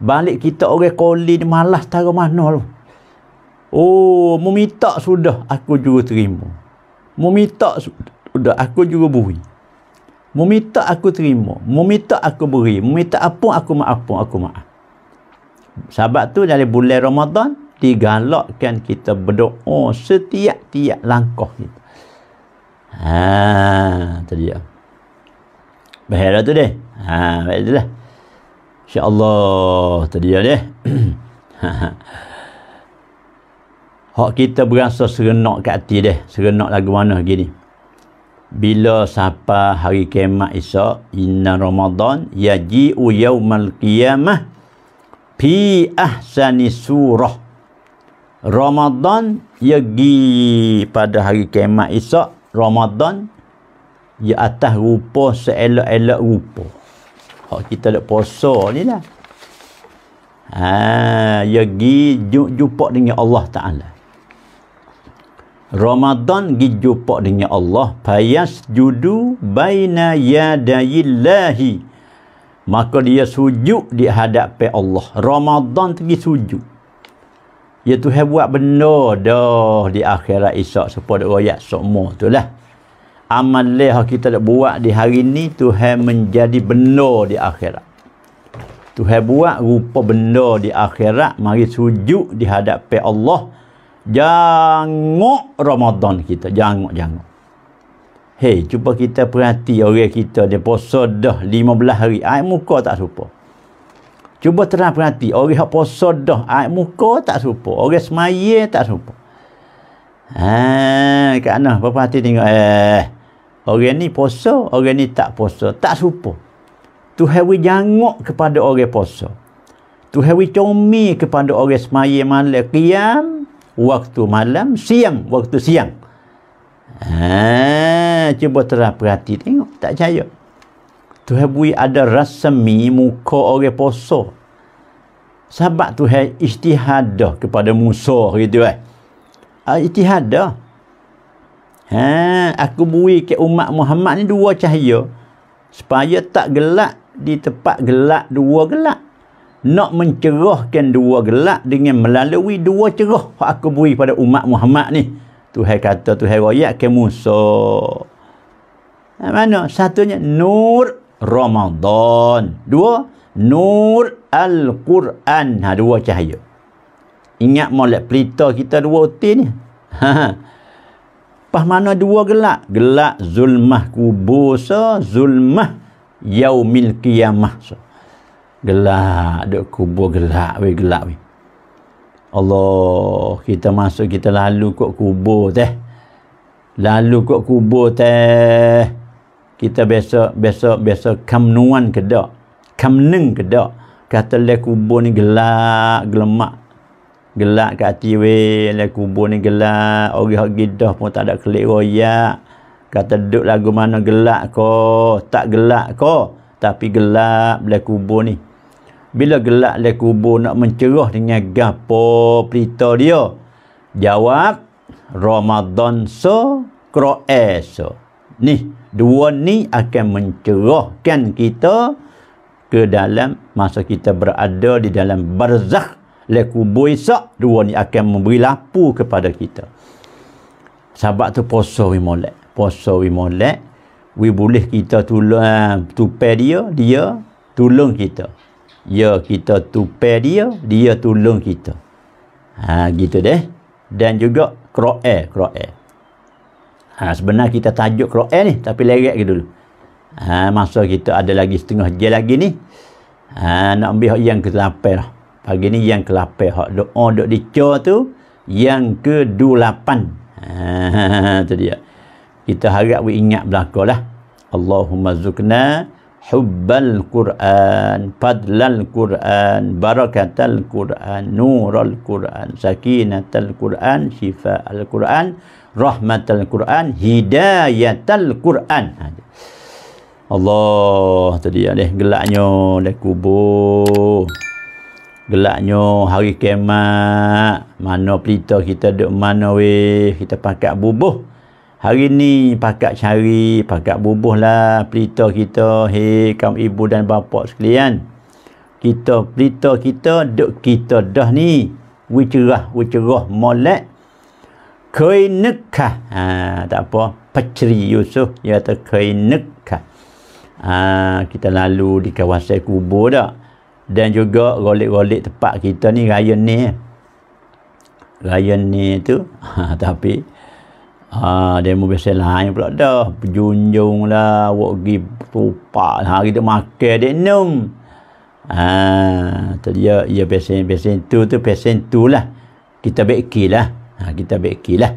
Balik kita orang koli ni malas taruh mana lu. Oh, mu minta sudah, aku juga terima. Mu minta sudah, aku juga beri. Mu minta aku terima. Mu minta aku beri. Mu minta apa aku maaf, aku maaf. Sebab tu dari bulan Ramadan digalakkan kita berdoa setiap-tiap langkah kita. Ha, tu dia. Bahaya tu deh. Ha, baik tu lah. InsyaAllah, tu dia deh. Hak kita berasa serenak kat hati deh. Serenak lagu mana gini. Bila siapa hari kiamat Isa, inna Ramadan, yaji'u yawmal qiyamah, fi ahsani surah. Ramadan, yagi pada hari kiamat Isa, Ramadan ya atas rupa seelok-elok rupa. Hak kita nak puasa ni lah. Ha, ya gi jumpa dengan Allah Taala. Ramadan gi jumpa dengan Allah payas judu baina yadayillahi. Maka dia sujud di hadapan Allah. Ramadan tu gi sujud. Ya Tuhan buat benda dah di akhirat Isa supaya royak semua tu lah. Amal leh kita nak buat di hari ni Tuhan menjadi benda di akhirat. Tuhan buat rupa benda di akhirat mari sujud di hadapan Allah. Jangok Ramadan kita, jangok-jangok. Hei, cuba kita perhati orang kita dia puasa dah 15 hari. Air muka tak serupa. Cuba terang perhati, orang yang puasa dah, air muka tak serupa. Orang semaya tak serupa. Ha, kat mana? Perhati tengok. Eh, orang ni puasa, orang ni tak puasa. Tak serupa. Tuhan we jangok kepada orang puasa. Tuhan we comi kepada orang semaya malam. Qiyam, waktu malam. Siang, waktu siang. Ha, cuba terang perhati tengok. Tak percaya. Tuhan bui ada rasmi muka orang puasa. Sebab Tuhan istihadah kepada Musa gitu eh. Uh, istihadah. Ha, aku bui ke umat Muhammad ni dua cahaya. Supaya tak gelap di tempat gelap dua gelap. nak mencerahkan dua gelak dengan melalui dua cerah aku beri pada umat Muhammad ni. Tuhan kata Tuhan royak ke Musa. Ha, mana? Satunya Nur Ramadan. Dua, Nur Al-Quran. Ha, dua cahaya. Ingat molek pelita kita dua uti ni. Pas mana dua gelak? Gelak zulmah kubur so, zulmah yaumil qiyamah gelak duk kubur gelak we gelak we Allah kita masuk kita lalu kok kubur teh lalu kok kubur teh kita besok besok besok kamnuan ke dak kamneng ke dak kata le kubur ni gelak gelemak. Gelak kat hati we le kubur ni gelak. Orang hak gidah pun tak ada kelik royak. Kata duduk lagu mana gelak ko? Tak gelak ko tapi gelap le kubur ni. Bila gelak le kubur nak mencerah dengan gapo pelita dia? Jawab Ramadan so Kro'e so. Ni dua ni akan mencerahkan kita ke dalam masa kita berada di dalam barzakh le dua ni akan memberi lapu kepada kita. Sebab tu poso wi molek poso wi molek. Wi boleh kita tolong tupai dia dia tolong kita. Ya kita tupai dia dia tolong kita. Ha gitu deh. Dan juga qiraah qiraah ha sebenarnya kita tajuk qiraah ni tapi lerek ke dulu. Ha masa kita ada lagi setengah jam lagi ni ha nak ambil yang ke-8 lah. Pagi ni yang ke-8 hak. Doa dok dica tu yang ke-8 ha tu dia. Kita harap we ingat belakalah Allahumma zukna hubbal Quran, fadlal Quran, barakatal Quran, nural Quran, sakinatal Quran, shifa'al Quran, rahmatal Quran, hidayatal Quran. Ha, Allah tadi deh gelaknya deh kubur. Gelaknya hari kiamat. Mana pelita kita duk mana weh kita pakai bubuh. Hari ni pakat cari, pakat bubuh lah pelita kita. Hei kaum ibu dan bapa sekalian. Kita, pelita kita, duk kita dah ni. Wi cerah, wi cerah, molek. Koi nekah. Ha, tak apa. Peceri Yusuf. Dia kata koi nekah. Ha, kita lalu di kawasan kubur dah. Dan juga golik-golik tempat kita ni, raya ni. Raya ni tu. Ha, tapi Ha, demo biasa lain pula dah. Berjunjung lah. Awak pergi tupak. Ha, kita makan dia minum. Ha, tu dia. Ya pesen, pesen tu tu pesen tu lah. Kita beki lah. Ha, kita beki lah.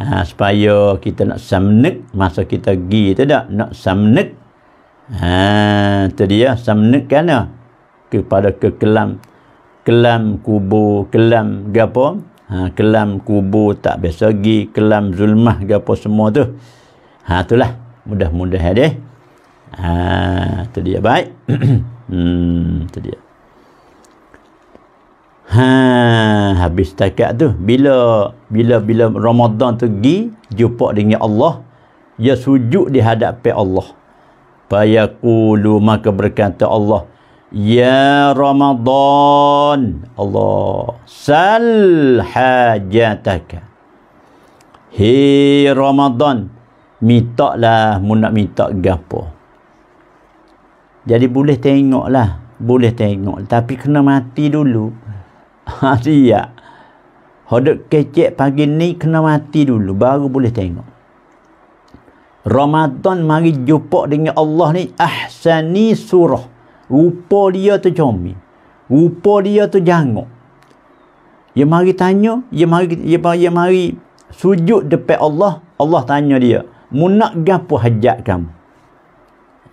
Ha, supaya kita nak samnek. Masa kita pergi tu dah. Nak samnek. Ha, tu dia. Samnek kan lah. Kepada kekelam. Kelam kubur. Kelam gapa ha, kelam kubur tak biasa pergi kelam zulmah ke apa semua tu. Ha itulah. Mudah-mudah deh ha tu dia. Baik. Hmm tu dia. Ha habis takat tu. Bila bila bila Ramadan tu pergi jumpa dengan Allah dia sujud di hadapan Allah. Fayaqulu maka berkata Allah Ya Ramadan. Allah. Sal hajataka. Hei Ramadan. Minta lah Mu nak minta gapo. Jadi boleh tengok lah Boleh tengok. Tapi kena mati dulu. Ha siap Hodok kecek pagi ni Kena mati dulu Baru boleh tengok. Ramadan mari jumpa dengan Allah ni. Ahsani surah Rupa dia tu comel. Rupa dia tu jangok. Dia mari tanya, dia mari dia, dia mari sujud depan Allah, Allah tanya dia, "Mu nak gapo hajat kamu?"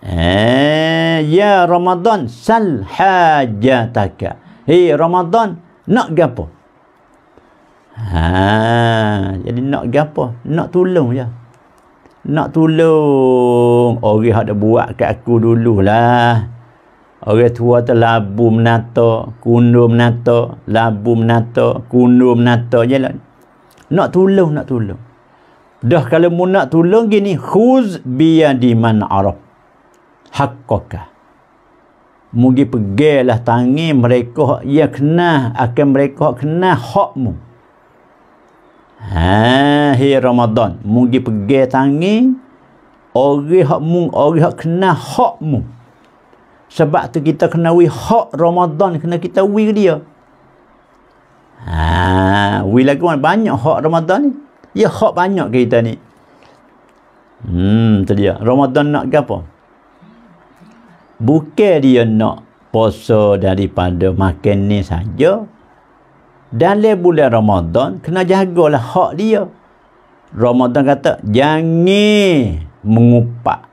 Eh, ya Ramadan, sal hajataka. Hei Ramadan, nak gapo? Ha, jadi nak gapo? Nak tolong je. Nak tolong orang hak dah buat kat aku dululah. Orang tua tu labu menata, kundur menata, labu menata, kundur menata je lah. Nak tolong, nak tolong. Dah kalau mu nak tolong gini, khuz biyadi man arab. Haqqaka. mugi pegilah tangi mereka yang kena akan mereka kena hakmu ha hi ramadan mugi pergi tangi orang hak mu orang hak kena hakmu sebab tu kita kena wi hak ramadan kena kita wi dia. Ha wi lagu banyak hak ramadan ni. Ya hak banyak kita ni. Hmm tu dia. Ramadan nak ke apa? Bukan dia nak puasa daripada makan ni saja. Dalam bulan Ramadan kena jagalah hak dia. Ramadan kata jangan mengupak.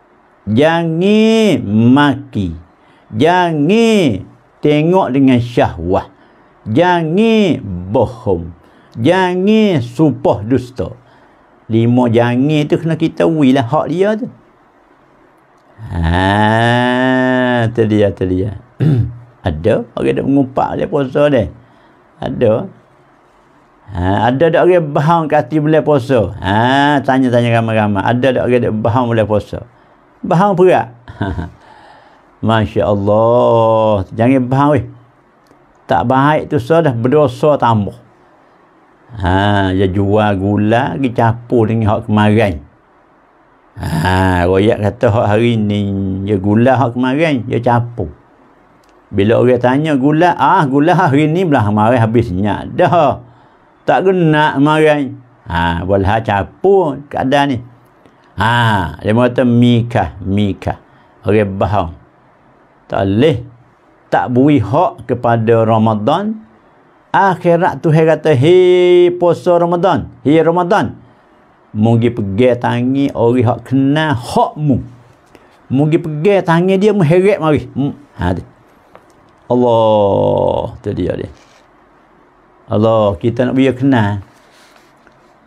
Jangan maki jangan tengok dengan syahwah jangan bohong jangan sumpah dusta lima jangan tu kena kita wilah hak dia tu Ha, tu dia, ada orang dah mengumpak dia puasa dia. Ada. Ha, ada tak orang bahang kat hati boleh puasa? Ha, tanya-tanya ramai-ramai. Ada tak orang bahang boleh puasa? Bahang perak. Masya Allah. Jangan bahang weh. Tak baik tu sudah berdosa tambah. Ha, dia jual gula, dia capur dengan hak kemarin. Ha, royak kata hak hari ni dia gula hak kemarin dia capur. Bila orang tanya gula, ah gula hari ni belah kemarin habisnya. Dah. Tak kena kemarin. Ha, boleh capur keadaan ni. Ha, dia kata mika, mika. Orang bahang. Tak boleh tak beri hak kepada Ramadan. Akhirat tu kata, hei puasa Ramadan. Hei Ramadan. Mungkin pergi tangi orang hak kena hakmu. Mungkin pergi tangi dia mengheret mari. Ha dia. Allah tu dia dia. Allah kita nak biar kena.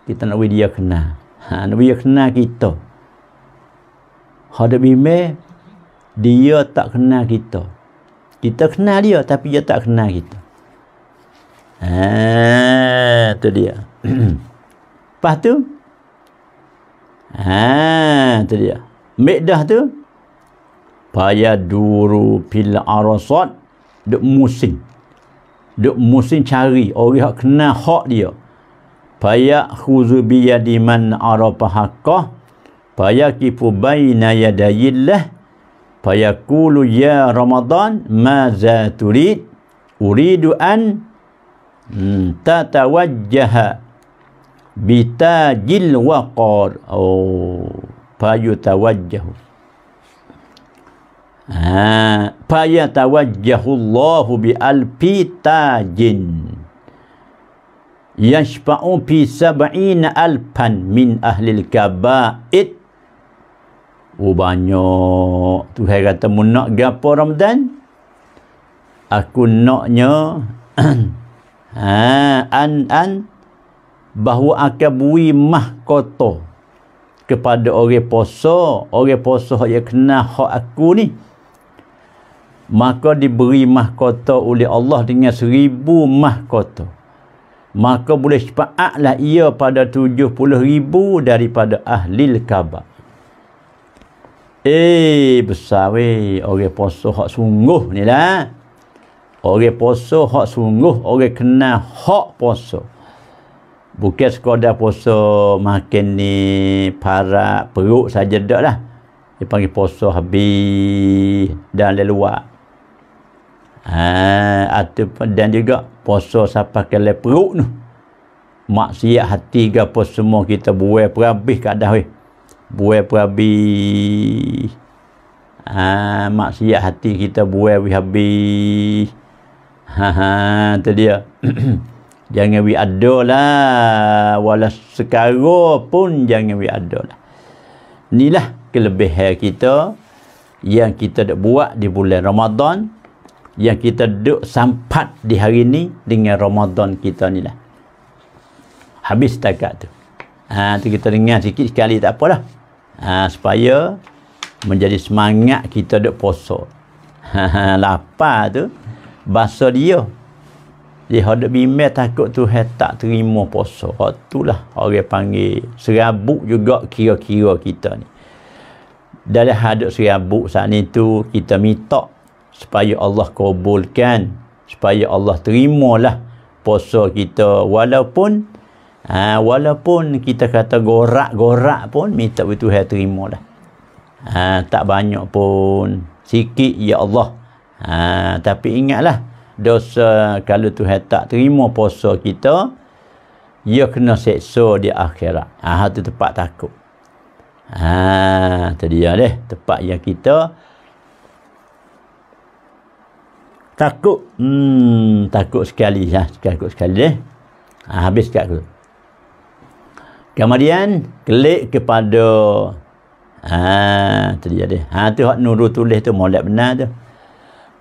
Kita nak dia kena. Ha nak biar kena kita. Hada bime dia tak kenal kita. Kita kenal dia tapi dia tak kenal kita. Ha tu dia. Lepas tu Ha, tu dia. Medah tu paya duru pil arasat duk musim. Duk musim cari orang hak kena hak dia. Paya khuzu bi yadi man arafa haqqah. Paya kifu baina yadayillah. Paya kulu ya Ramadan ma za turid. Uridu an hmm, tatawajjaha bitajil waqar. Oh payu tawajjahu. Ha paya tawajjahu Allah bi alfi tajin. Yashfa'u fi sab'ina alfan min ahli al-kaba'id oh banyak. Tu saya kata mu nak gapo Ramadan? Aku naknya ha an an bahawa akan beri mahkota kepada orang poso orang poso yang kena hak aku ni. Maka diberi mahkota oleh Allah dengan seribu mahkota maka boleh syafaatlah ia pada tujuh puluh ribu daripada ahli kabar eh besar weh. Orang poso hak sungguh ni lah. Orang poso hak sungguh. Orang kena hak poso bukan sekadar puasa makan ni para perut saja dak lah. Dia panggil puasa habis dan leluar ha, atau dan juga sampai ke le perut tu maksiat hati ke apa semua kita buai perhabis kadah weh buai perhabis ha, maksiat hati kita buai habis ha, ha, tu dia Jangan we ada lah. Walau sekarang pun jangan we ada lah. Inilah kelebihan kita yang kita dah buat di bulan Ramadan. Yang kita duk sampat di hari ni dengan Ramadan kita ni lah. Habis takat tu. Ha, tu kita dengar sikit sekali tak apalah. Ha, supaya menjadi semangat kita duk puasa. Ha, ha, lapar tu. Bahasa dia dia hendak bimbing takut Tuhan tak terima puasa. Itulah orang panggil serabut juga kira-kira kita ni. Dalam hadap serabut saat ni tu kita minta supaya Allah kabulkan supaya Allah terimalah puasa kita walaupun ha, walaupun kita kata gorak-gorak pun minta Tuhan terimalah ha, tak banyak pun sikit ya Allah ha, tapi ingatlah dosa kalau Tuhan tak terima puasa kita ia kena seksa di akhirat ha, itu tempat takut Ha, tadi dia deh tempat yang kita takut. Hmm, takut sekali ya, takut sekali deh. Ha, habis kat aku. Kemudian klik kepada ha tadi dia. Ha tu hak Nurul tulis tu molek benar tu.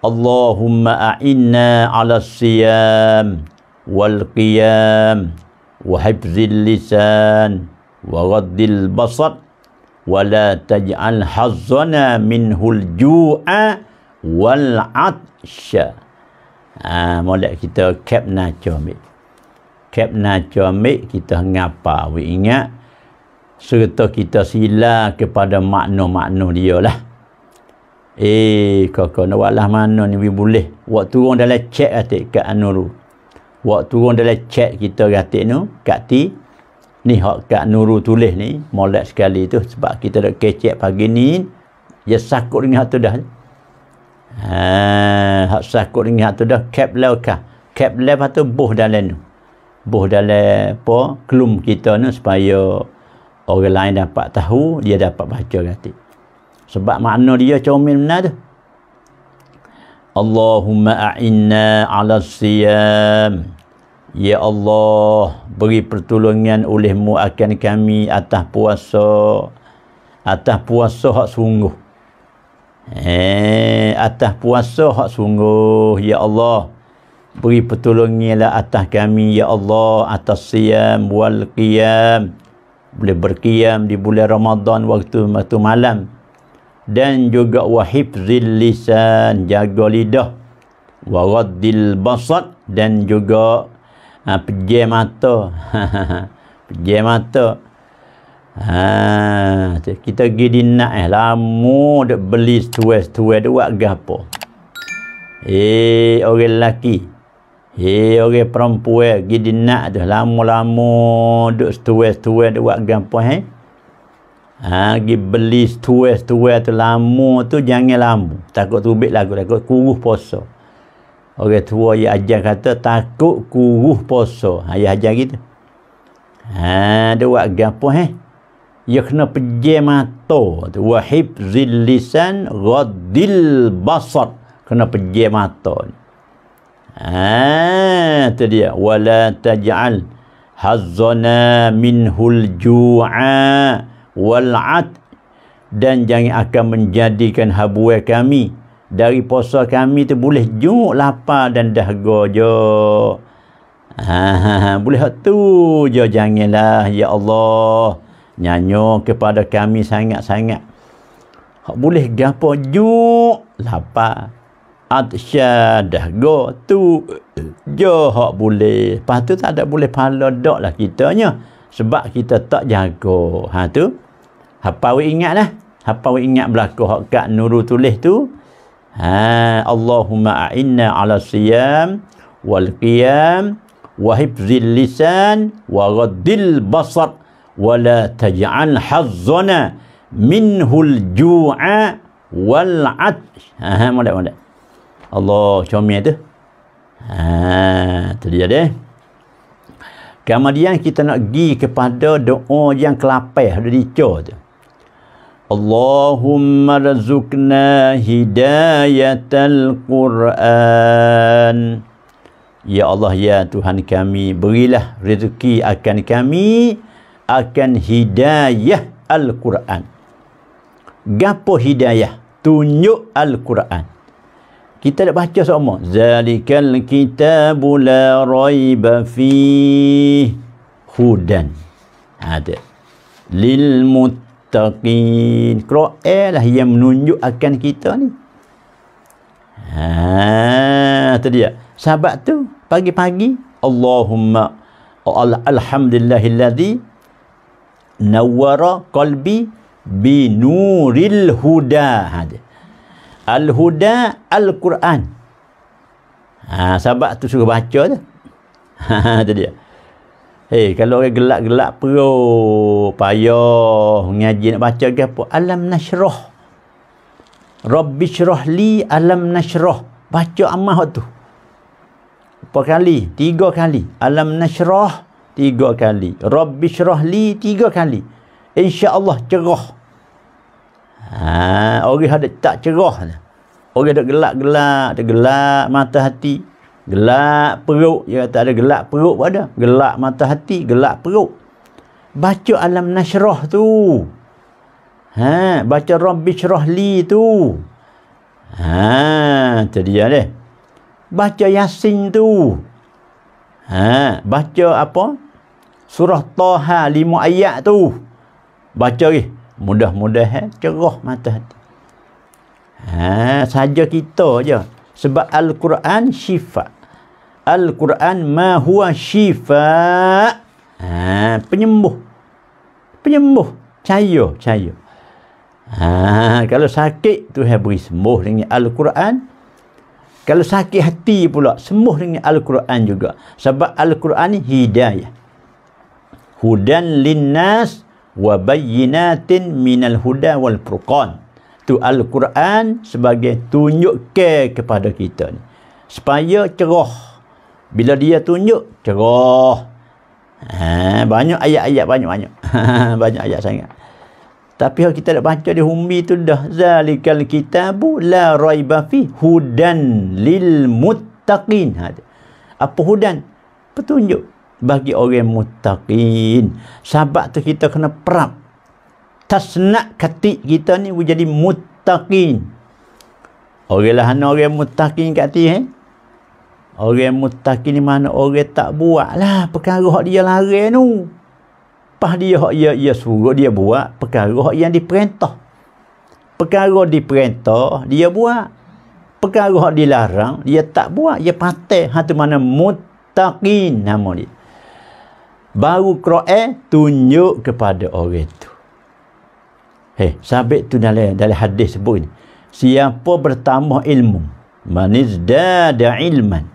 Allahumma a'inna 'ala siyam wal qiyam wa hifzil lisan wa raddil basar wala taj'al hazzana minhul ju'a wal atsha ah molek kita cap nacho ambil cap nacho ambil kita ngapa we ingat serta kita sila kepada makna-makna dia lah eh kau nak walah mana ni boleh waktu turun dalam cek atik kat anu waktu turun dalam cek kita atik tu kat ti Ni hak Kak Nurul tulis ni, molek sekali tu sebab kita dah kecek pagi ni, dia sakut dengan hak tu dah. Ha, hak sakut dengan hak tu dah cap lew kah. Cap lew tu buh dalam tu. Buh dalam apa? Klum kita ni supaya orang lain dapat tahu, dia dapat baca kata. Sebab makna dia comel benar tu. Allahumma a'inna ala siyam. Ya Allah, beri pertolongan olehmu akan kami atas puasa. Atas puasa hak sungguh. Eh, atas puasa hak sungguh. Ya Allah, beri pertolonganlah atas kami. Ya Allah, atas siam wal qiyam. Boleh berkiam di bulan Ramadan waktu waktu malam. Dan juga wahifzil lisan, jaga lidah. Waraddil basad dan juga ha, pejam mata pejam mata ha, kita pergi di nak eh lama dek beli setuai-setuai dek buat apa eh orang lelaki eh orang perempuan pergi di nak tu lama-lama dek setuai-setuai dek buat apa eh Ha, pergi beli setuai-setuai tu lama tu jangan lama. Takut tubik lagu, takut kuruh posa. Orang tua yang ajar kata takut kuruh poso. Ha, ya ajar gitu. Ha, dia buat gapo eh? Ya kena pejam mata. Wa hifzil lisan ghaddil basar. Kena pejam mata. Ha, tu dia. Wala taj'al hazzana minhul ju'a wal'at dan jangan akan menjadikan habuai kami dari puasa kami tu boleh juk lapar dan dahaga je. Ha, ha, ha, boleh tu je janganlah ya Allah nyanyo kepada kami sangat-sangat. Hak boleh gapo juk lapar. Atsya dahaga tu je hak boleh. Lepas tu tak ada boleh pahala dak lah kitanya. Sebab kita tak jaga. Ha tu. Apa we ingatlah. Apa we ingat berlaku hak kat Nurul tulis tu. Ha, Allahumma a'inna ala siyam wal qiyam wa hifzil lisan wa ghaddil basar wa la taj'al hazzana minhul ju'a wal atsh. Ha, ha molek molek. Allah comel tu. Ha, tu dia. Kemudian kita nak pergi kepada doa yang kelapih dari dicu tu. Allahumma razukna hidayatal Quran. Ya Allah ya Tuhan kami berilah rezeki akan kami akan hidayah Al-Quran. Gapo hidayah? Tunjuk Al-Quran. Kita dah baca semua. Zalikal kitabu la raiba fi hudan. Ada. Lil mut muttaqin. Quran lah yang menunjuk akan kita ni. Ha, tu dia. Sahabat tu pagi-pagi Allahumma alhamdulillahilladzi nawwara qalbi bi nuril huda. Ha, Al-Huda Al-Quran. Ha, sahabat tu suruh baca tu. Ha, tu dia. Hei, kalau orang gelak-gelak perut, payah, ngaji nak baca ke apa? Alam nasyrah. Rabbi syrah li alam nasyrah. Baca amal tu. Berapa kali? Tiga kali. Alam nasyrah. Tiga kali. Rabbi syrah li tiga kali. InsyaAllah cerah. Ha, orang ada tak cerah. Orang ada gelak-gelak. Ada gelak mata hati. Gelak perut. Dia kata ada gelak perut pun ada. Gelak mata hati. Gelak perut. Baca alam nasyrah tu. Ha, baca Rabbi syrah li tu. Ha, tu dia deh. Baca Yasin tu. Ha, baca apa? Surah Taha lima ayat tu. Baca ni. Mudah-mudahan cerah mata hati. Ha, saja kita je. Sebab Al-Quran syifa. Al-Quran ma huwa syifa. Ha, penyembuh. Penyembuh. Cahaya, cahaya. Ha, kalau sakit Tuhan beri sembuh dengan Al-Quran. Kalau sakit hati pula sembuh dengan Al-Quran juga. Sebab Al-Quran ni hidayah. Hudan linnas wa bayyinatin minal huda wal furqan. Tu Al-Quran sebagai tunjuk ke kepada kita ni. Supaya cerah. Bila dia tunjuk, cerah. Ha, banyak ayat-ayat, banyak-banyak. banyak ayat sangat. Tapi kalau kita nak baca di humbi tu dah. Zalikal kitabu la raiba fi hudan lil muttaqin. Ha, apa hudan? Petunjuk bagi orang muttaqin. Sebab tu kita kena perap. Tasnak katik kita ni menjadi muttaqin. Orang lah orang muttaqin kat ti eh. Orang muttaqin ni mana orang tak buat lah perkara hak dia lari tu. Pas dia hak ia, ia suruh dia buat perkara hak yang diperintah. Perkara diperintah dia buat. Perkara hak dilarang dia tak buat. Dia patah. Hatu mana muttaqin nama dia baru Quran tunjuk kepada orang itu. Hei, sabit tu dalam dalam hadis sebut ni. Siapa bertambah ilmu, manizdada ilman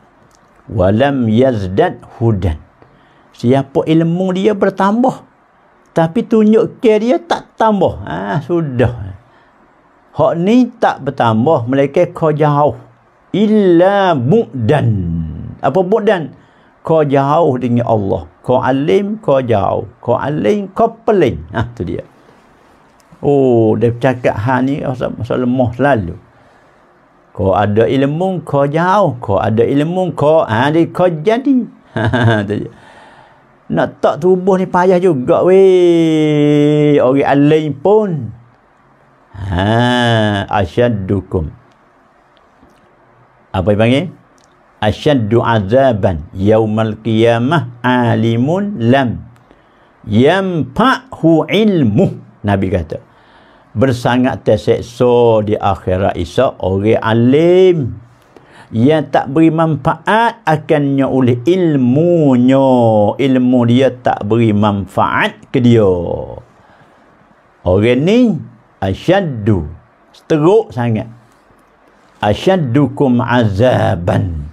walam yazdad hudan. Siapa ilmu dia bertambah tapi tunjuk ke dia tak tambah. Ah ha, sudah. Hak ni tak bertambah mereka kau jauh illa bu'dan. Apa bu'dan? Kau jauh dengan Allah kau alim kau jauh. Kau alim kau peling. Ha tu dia. Oh dia cakap ha ni masa lemah selalu. Kau ada ilmu kau jauh. Kau ada ilmu kau ha kau jadi. Ha dia. Nak tak tubuh ni payah juga weh. Orang alim pun. Ha asyaddukum. Apa yang panggil asyaddu azaban yaumal qiyamah alimun lam yamfa'hu ilmu. Nabi kata bersangat terseksa di akhirat isa orang alim. Yang tak beri manfaat akannya oleh ilmunya. Ilmu dia tak beri manfaat ke dia. Orang ni asyaddu teruk sangat. Asyaddukum azaban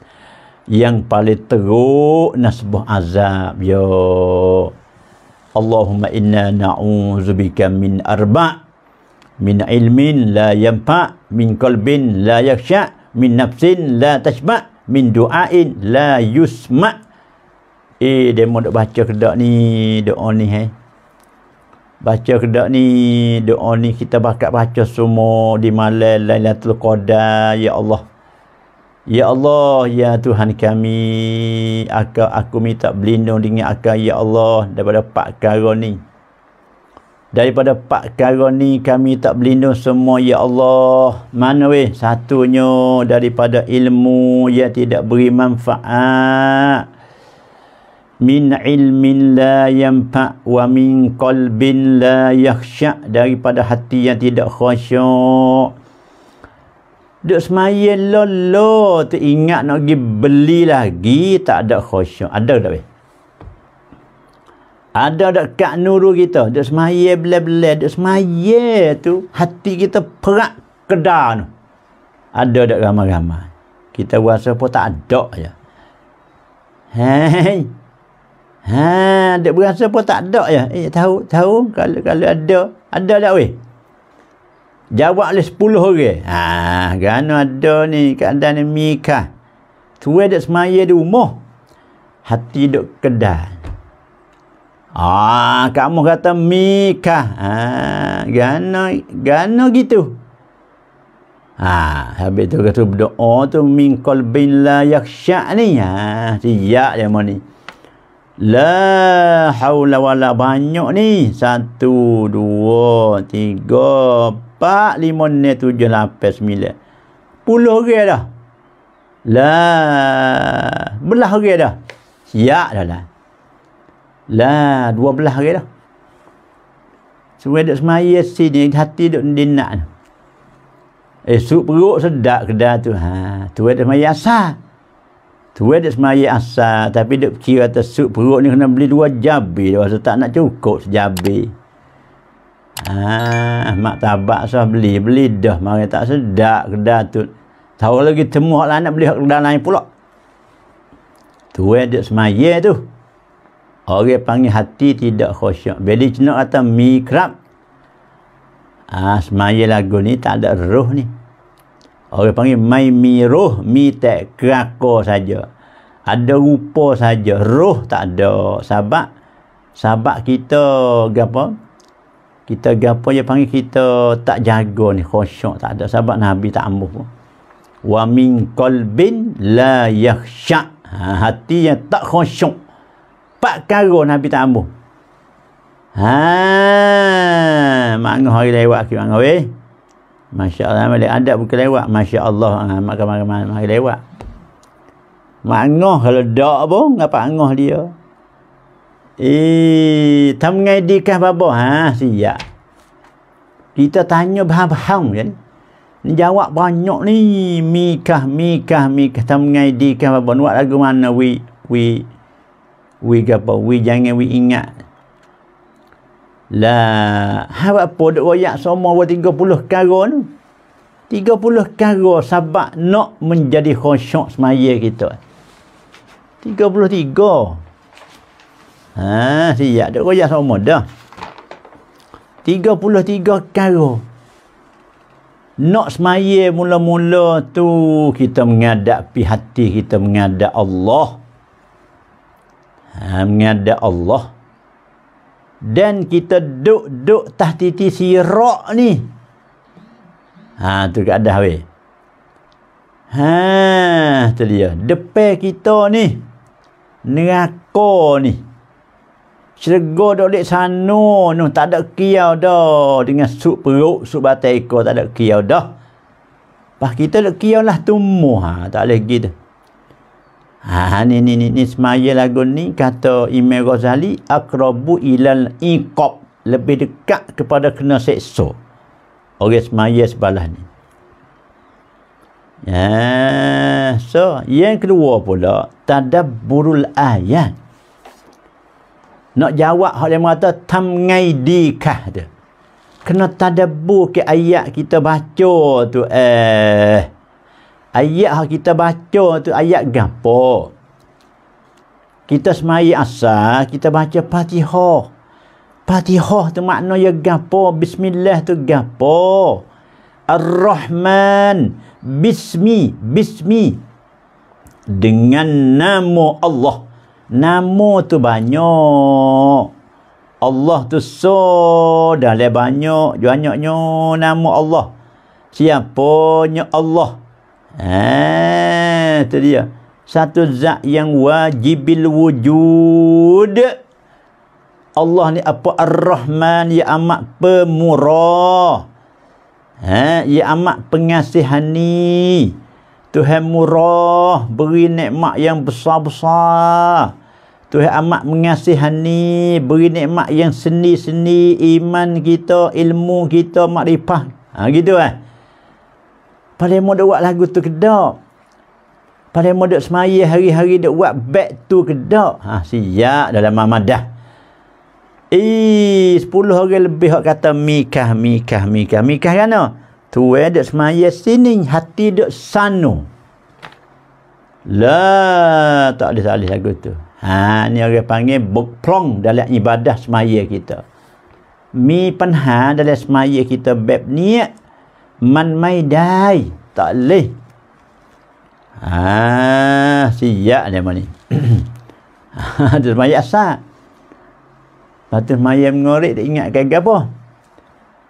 yang paling teruk nasbah azab ya Allahumma inna na'udzubika min arba' min ilmin la yanfa' min qalbin la yakhsha' min nafsin la tashba' min du'ain la yusma' eh dia mau baca kedak ni doa ni hai baca kedak ni doa ni kita bakat baca semua di malam Lailatul Qadar ya Allah Ya Allah, ya Tuhan kami, aku, aku minta berlindung dengan akal, ya Allah, daripada pak kara ni. Daripada pak kara ni, kami tak berlindung semua, ya Allah. Mana weh? Satunya daripada ilmu yang tidak beri manfaat. Min ilmin la yanfa' wa min qalbin la yakhsha' daripada hati yang tidak khusyuk. Duk semaya lolo tu ingat nak pergi beli lagi tak ada khusyuk. Ada tak weh? Ada tak kak nuru kita? Duk semaya bela-bela. Duk semaya tu hati kita perak kedar tu. ada dak ramai-ramai kita rasa pun tak ada je hei ha dak berasa pun tak ada je eh tahu tahu kalau kalau ada ada tak weh jawab oleh 10 orang ha kan ada ni keadaan ni mikah tuai dak semaya di rumah hati duk kedai Ah, kamu kata mikah. Ah, gana gana gitu. Ha, habis tu kata berdoa tu min qalbin la yakhsha ni. Ha, siap dia ni. La haula wala banyak ni. Satu, dua, tiga, empat, lima, enam, tujuh, lapan, sembilan. Puluh orang dah. La belah orang dah. Siap dah lah. La dua belah orang dah. Semua duduk semaya sini, hati duduk dinak Eh, sup perut sedap kedai tu. Ha, tu ada semaya asal. Tu ada semaya asal. Tapi dia kira kata sup perut ni kena beli dua jabi. Dia rasa tak nak cukup sejabi. Ha, mak tabak sah beli. Beli dah. Mari tak sedap kedai tu. Tahu lagi temu lah nak beli kedai lain pula. Tu ada semaya tu. Orang panggil hati tidak khusyuk. Bila cina kata mikrab. Ah, semaya lagu ni tak ada roh ni. Orang panggil mai mi roh, mi tak kerako saja. Ada rupa saja, roh tak ada. Sebab sebab kita gapo? Kita gapo dia panggil kita tak jaga ni khusyuk tak ada sebab Nabi tak ambuh pun. Wa min qalbin la yakhsha. Ha, hati yang tak khusyuk. Pak karo Nabi tak ambuh. Ha, mangah hari lewat mangah weh. Masya Allah, balik adab bukan lewat. Masya Allah, ha, makan makan lewat. Mangah kalau dak pun, ngapa angah dia? Eh, tam ngai dikah babo? Ha, siap. Kita tanya baham-baham kan? Ni jawab banyak ni. Mikah, mikah, mikah. Tam ngai dikah babo? Nuat lagu mana? We, we, we apa? We jangan we ingat. Lah, harap apa duk royak semua wa 30 kara tu. 30 kara sebab nak menjadi khusyuk semaya kita. 33. Ha, siap duk royak semua dah. 33 kara. Nak semaya mula-mula tu kita menghadapi hati kita menghadap Allah. Ha, menghadap Allah dan kita duk-duk tahtiti sirak ni. Ha tu keadaan weh. Ha tu dia. Depan kita ni neraka ni. Syurga dok dek sana nu tak ada kiau dah dengan sup perut, sup batai ekor tak ada kiau dah. Pas kita dok kiau lah tumbuh ha tak boleh gitu. Ha ni ni ni, ni semaya lagu ni kata Imam Ghazali akrabu ilal iqab lebih dekat kepada kena seksa. Orang semaya sebelah ni. Ya, so yang kedua pula tadabburul ayat. Nak jawab hak yang mengata tamngai dikah tu. Kena tadabbur ke ayat kita baca tu eh. Ayat yang kita baca tu ayat gapo? Kita semaya asal kita baca fatihah. Fatihah tu maknanya gapo? Bismillah tu gapo? Ar-rahman bismi bismi. Dengan nama Allah nama tu banyak Allah tu so dah le banyak banyaknya nama Allah siapanya Allah Ha, tu dia. Satu zat yang wajibil wujud. Allah ni apa Ar-Rahman ya amat pemurah. Ha, ya amat pengasihani. Tuhan murah, beri nikmat yang besar-besar. Tuhan amat mengasihani, beri nikmat yang seni-seni iman kita, ilmu kita, makrifah. Ha gitu eh. Pada mau buat lagu tu kedak. Pada mau duk semaya hari-hari duk buat back tu kedak. Ha siap dalam mamadah. Eh, sepuluh orang lebih hak kata mikah, mikah, mikah. Mikah kan? Tuwe duk semaya sini, hati duk sanu. Lah, tak ada salih lagu tu. Ha, ni orang panggil bukplong dalam ibadah semaya kita. Mi penha dalam semaya kita beb niat man mai dai. Tak boleh. Ha, siap dia ni. Ada semaya asal. Tu semaya mengorik, dia ingat ke apa?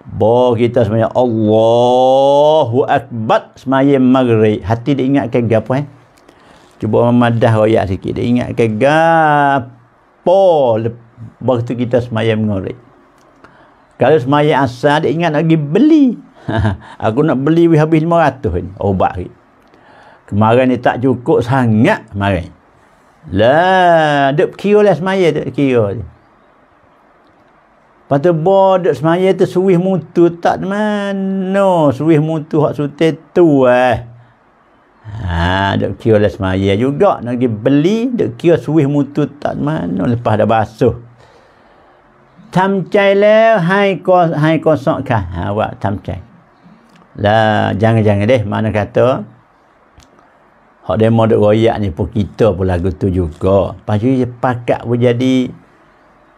Bo kita semaya Allahu Akbar semaya maghrib. Hati dia ingat ke apa eh? Cuba memadah royak sikit. Dia ingat ke gapo waktu kita semayang mengorek. Kalau semayang asal, dia ingat lagi beli. Aku nak beli habis RM500 ni. Obat ni. Kemarin ni tak cukup sangat kemarin. Lah, duk kira lah semayang duk kira. Lepas tu bodok semaya tu suwih mutu tak mana. Suwih mutu hak sute tu eh. Ha, dok kira lah semaya juga. Nak pergi beli, dok kira suih mutu tak mana. Lepas dah basuh. Tamcai le, hai kos, hai kosok kah? Ha, awak tamcai. Lah, jangan-jangan deh. Mana kata, hak demo dok royak ni pun kita pun lagu tu juga. Lepas tu, pakat pun jadi,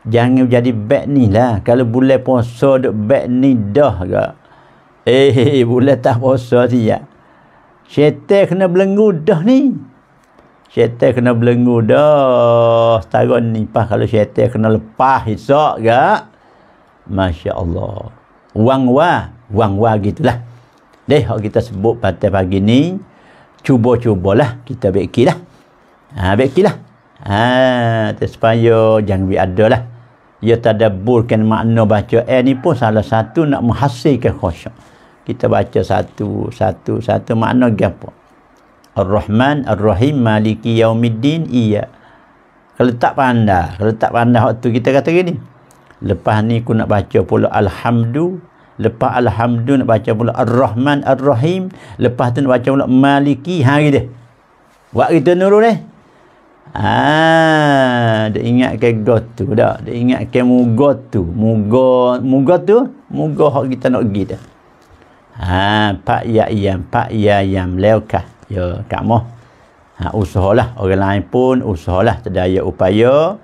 jangan jadi beg ni lah. Kalau boleh puasa dok beg ni dah ke. Eh, boleh tak puasa siap. Syaitan kena belenggu dah ni. Syaitan kena belenggu dah. Setahun ni pas kalau syaitan kena lepas esok ke. Masya Allah. Wang wa. Wang wa gitulah. Deh, kita sebut pada pagi ni. Cuba-cubalah kita bekilah. Ha, bekilah. Ha, supaya jangan bi ada lah. Ia tadaburkan makna baca air ni pun salah satu nak menghasilkan khusyuk kita baca satu satu satu makna gapo Ar-Rahman Ar-Rahim Maliki Yaumiddin iya kalau tak pandai kalau tak pandai waktu kita kata gini lepas ni aku nak baca pula Alhamdu lepas Alhamdu nak baca pula Ar-Rahman Ar-Rahim lepas tu nak baca pula Maliki hari dia buat kita nurul ni Ah, dia ingat ke gotu dah. Dia ingat ke mugotu. Mugo mugotu, mugo hak kita nak pergi dah. Ha, pak ya iyam, pak ya yam leukah. Ya, kak moh. Ha, usahalah. Orang lain pun usahalah. Terdaya upaya.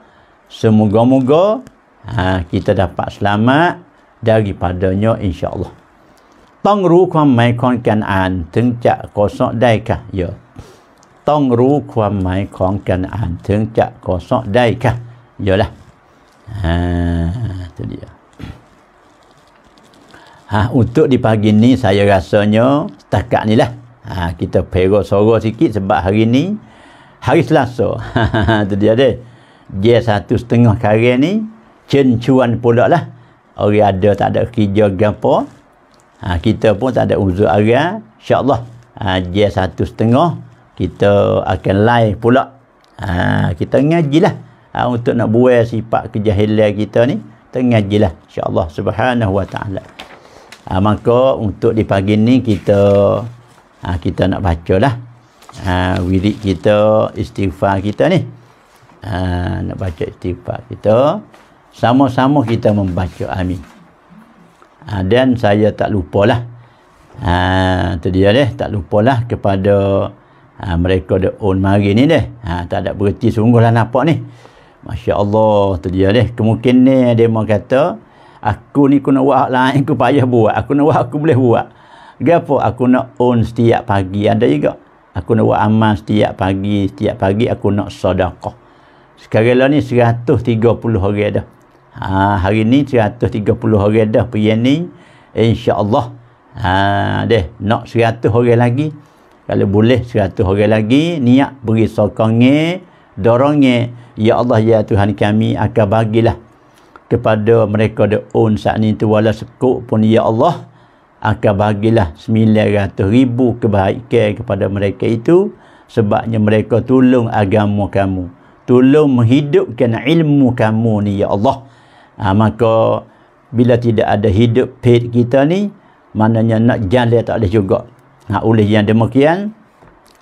Semoga-moga ha, kita dapat selamat daripadanya insyaAllah. Tong ru kuam mai kon kan an teng cak kosok dai kah? Ya. Tong ru kuam mai kon kan an teng cak kosok dai kah? Yalah. Ha, tu dia. Ha, untuk di pagi ni saya rasanya setakat ni lah. Ha, kita perok sorok sikit sebab hari ni hari Selasa. Itu dia deh. Dia satu setengah karya ni cencuan pula lah. Orang ada tak ada kerja gapo. Ha, kita pun tak ada uzur arah. InsyaAllah ha, dia satu setengah kita akan live pula. Ha, kita ngajilah ha, untuk nak buat sifat kejahilan kita ni. Kita ngajilah insyaAllah subhanahu wa ta'ala. Ha, maka untuk di pagi ni kita ha, kita nak baca lah ha, wirid kita istighfar kita ni. Ha, nak baca istighfar kita. Sama-sama kita membaca amin. Ha, dan saya tak lupalah. Ha, tu dia deh tak lupalah kepada ha, mereka the own mari ni deh. Ha, tak ada berhenti sungguh lah nampak ni. Masya Allah tu dia deh. Kemungkinan dia mau kata aku ni aku nak buat lain aku payah buat. Aku nak buat aku boleh buat. Apa? Aku nak own setiap pagi. Ada juga. Aku nak buat amal setiap pagi. Setiap pagi aku nak sedekah. Sekarang lah ni 130 orang dah ha, hari ni 130 orang dah pergi ni insyaAllah. Ha, deh nak 100 orang lagi. Kalau boleh 100 orang lagi niat beri sokongnya dorongnya. Ya Allah ya Tuhan kami akan bagilah kepada mereka the own saat ni tu. Wala sekuk pun ya Allah akan bagilah 900 ribu kebaikan kepada mereka itu sebabnya mereka tolong agama kamu. Tolong menghidupkan ilmu kamu ni ya Allah. Ha, maka bila tidak ada hidup paid kita ni maknanya nak jalan tak ada juga. Ha, oleh yang demikian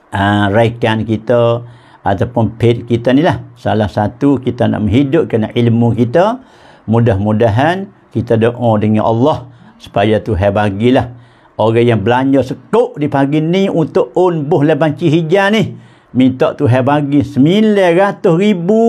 ha, raikan kita ataupun paid kita ni lah. Salah satu kita nak menghidupkan ilmu kita mudah-mudahan kita doa dengan Allah supaya Tuhan bagilah. Orang yang belanja sekuk di pagi ni untuk unbuh lebanci hijau ni minta Tuhan bagi 900 ribu.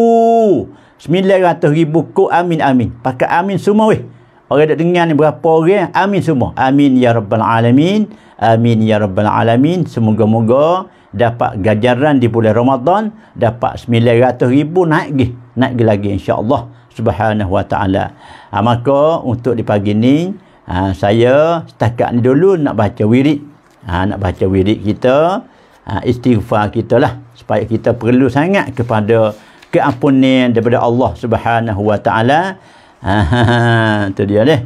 900 ribu kuk amin amin. Pakai amin semua weh. Orang dah dengar ni berapa orang amin semua. Amin ya rabbal alamin. Amin ya rabbal alamin. Semoga-moga dapat gajaran di bulan Ramadan dapat 900 ribu naik lagi naik lagi insya-Allah subhanahu wa taala. Ha, maka untuk di pagi ni ha, saya setakat ni dulu nak baca wirid. Ha, nak baca wirid kita ha, istighfar kita lah. Supaya kita perlu sangat kepada keampunan daripada Allah subhanahu wa ta'ala. Ha, ha, ha, itu dia deh.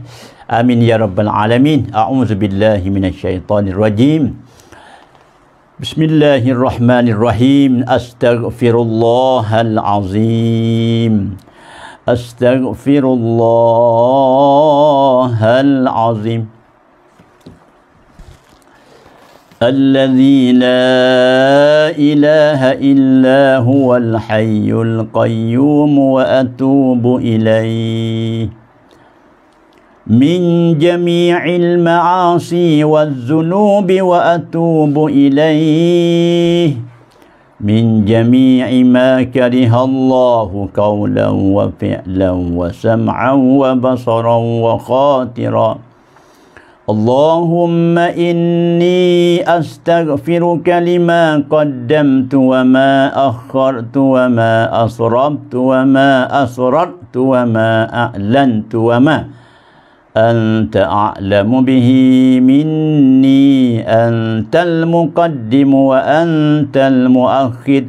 Amin ya rabbal alamin. A'udzubillahi minasyaitanirrajim Bismillahirrahmanirrahim. Astaghfirullahal azim. Astaghfirullahal azim. الذي لا إله إلا هو الحي القيوم وأتوب إليه من جميع المعاصي والذنوب وأتوب إليه من جميع ما كره الله قولا وفعلا وسمعا وبصرا وخاطرا. اللهم إني أستغفرك لما قدمت وما أخرت وما اسربت وما أسررت وما أعلنت وما أنت أعلم به مني أنت المقدم وأنت المؤخر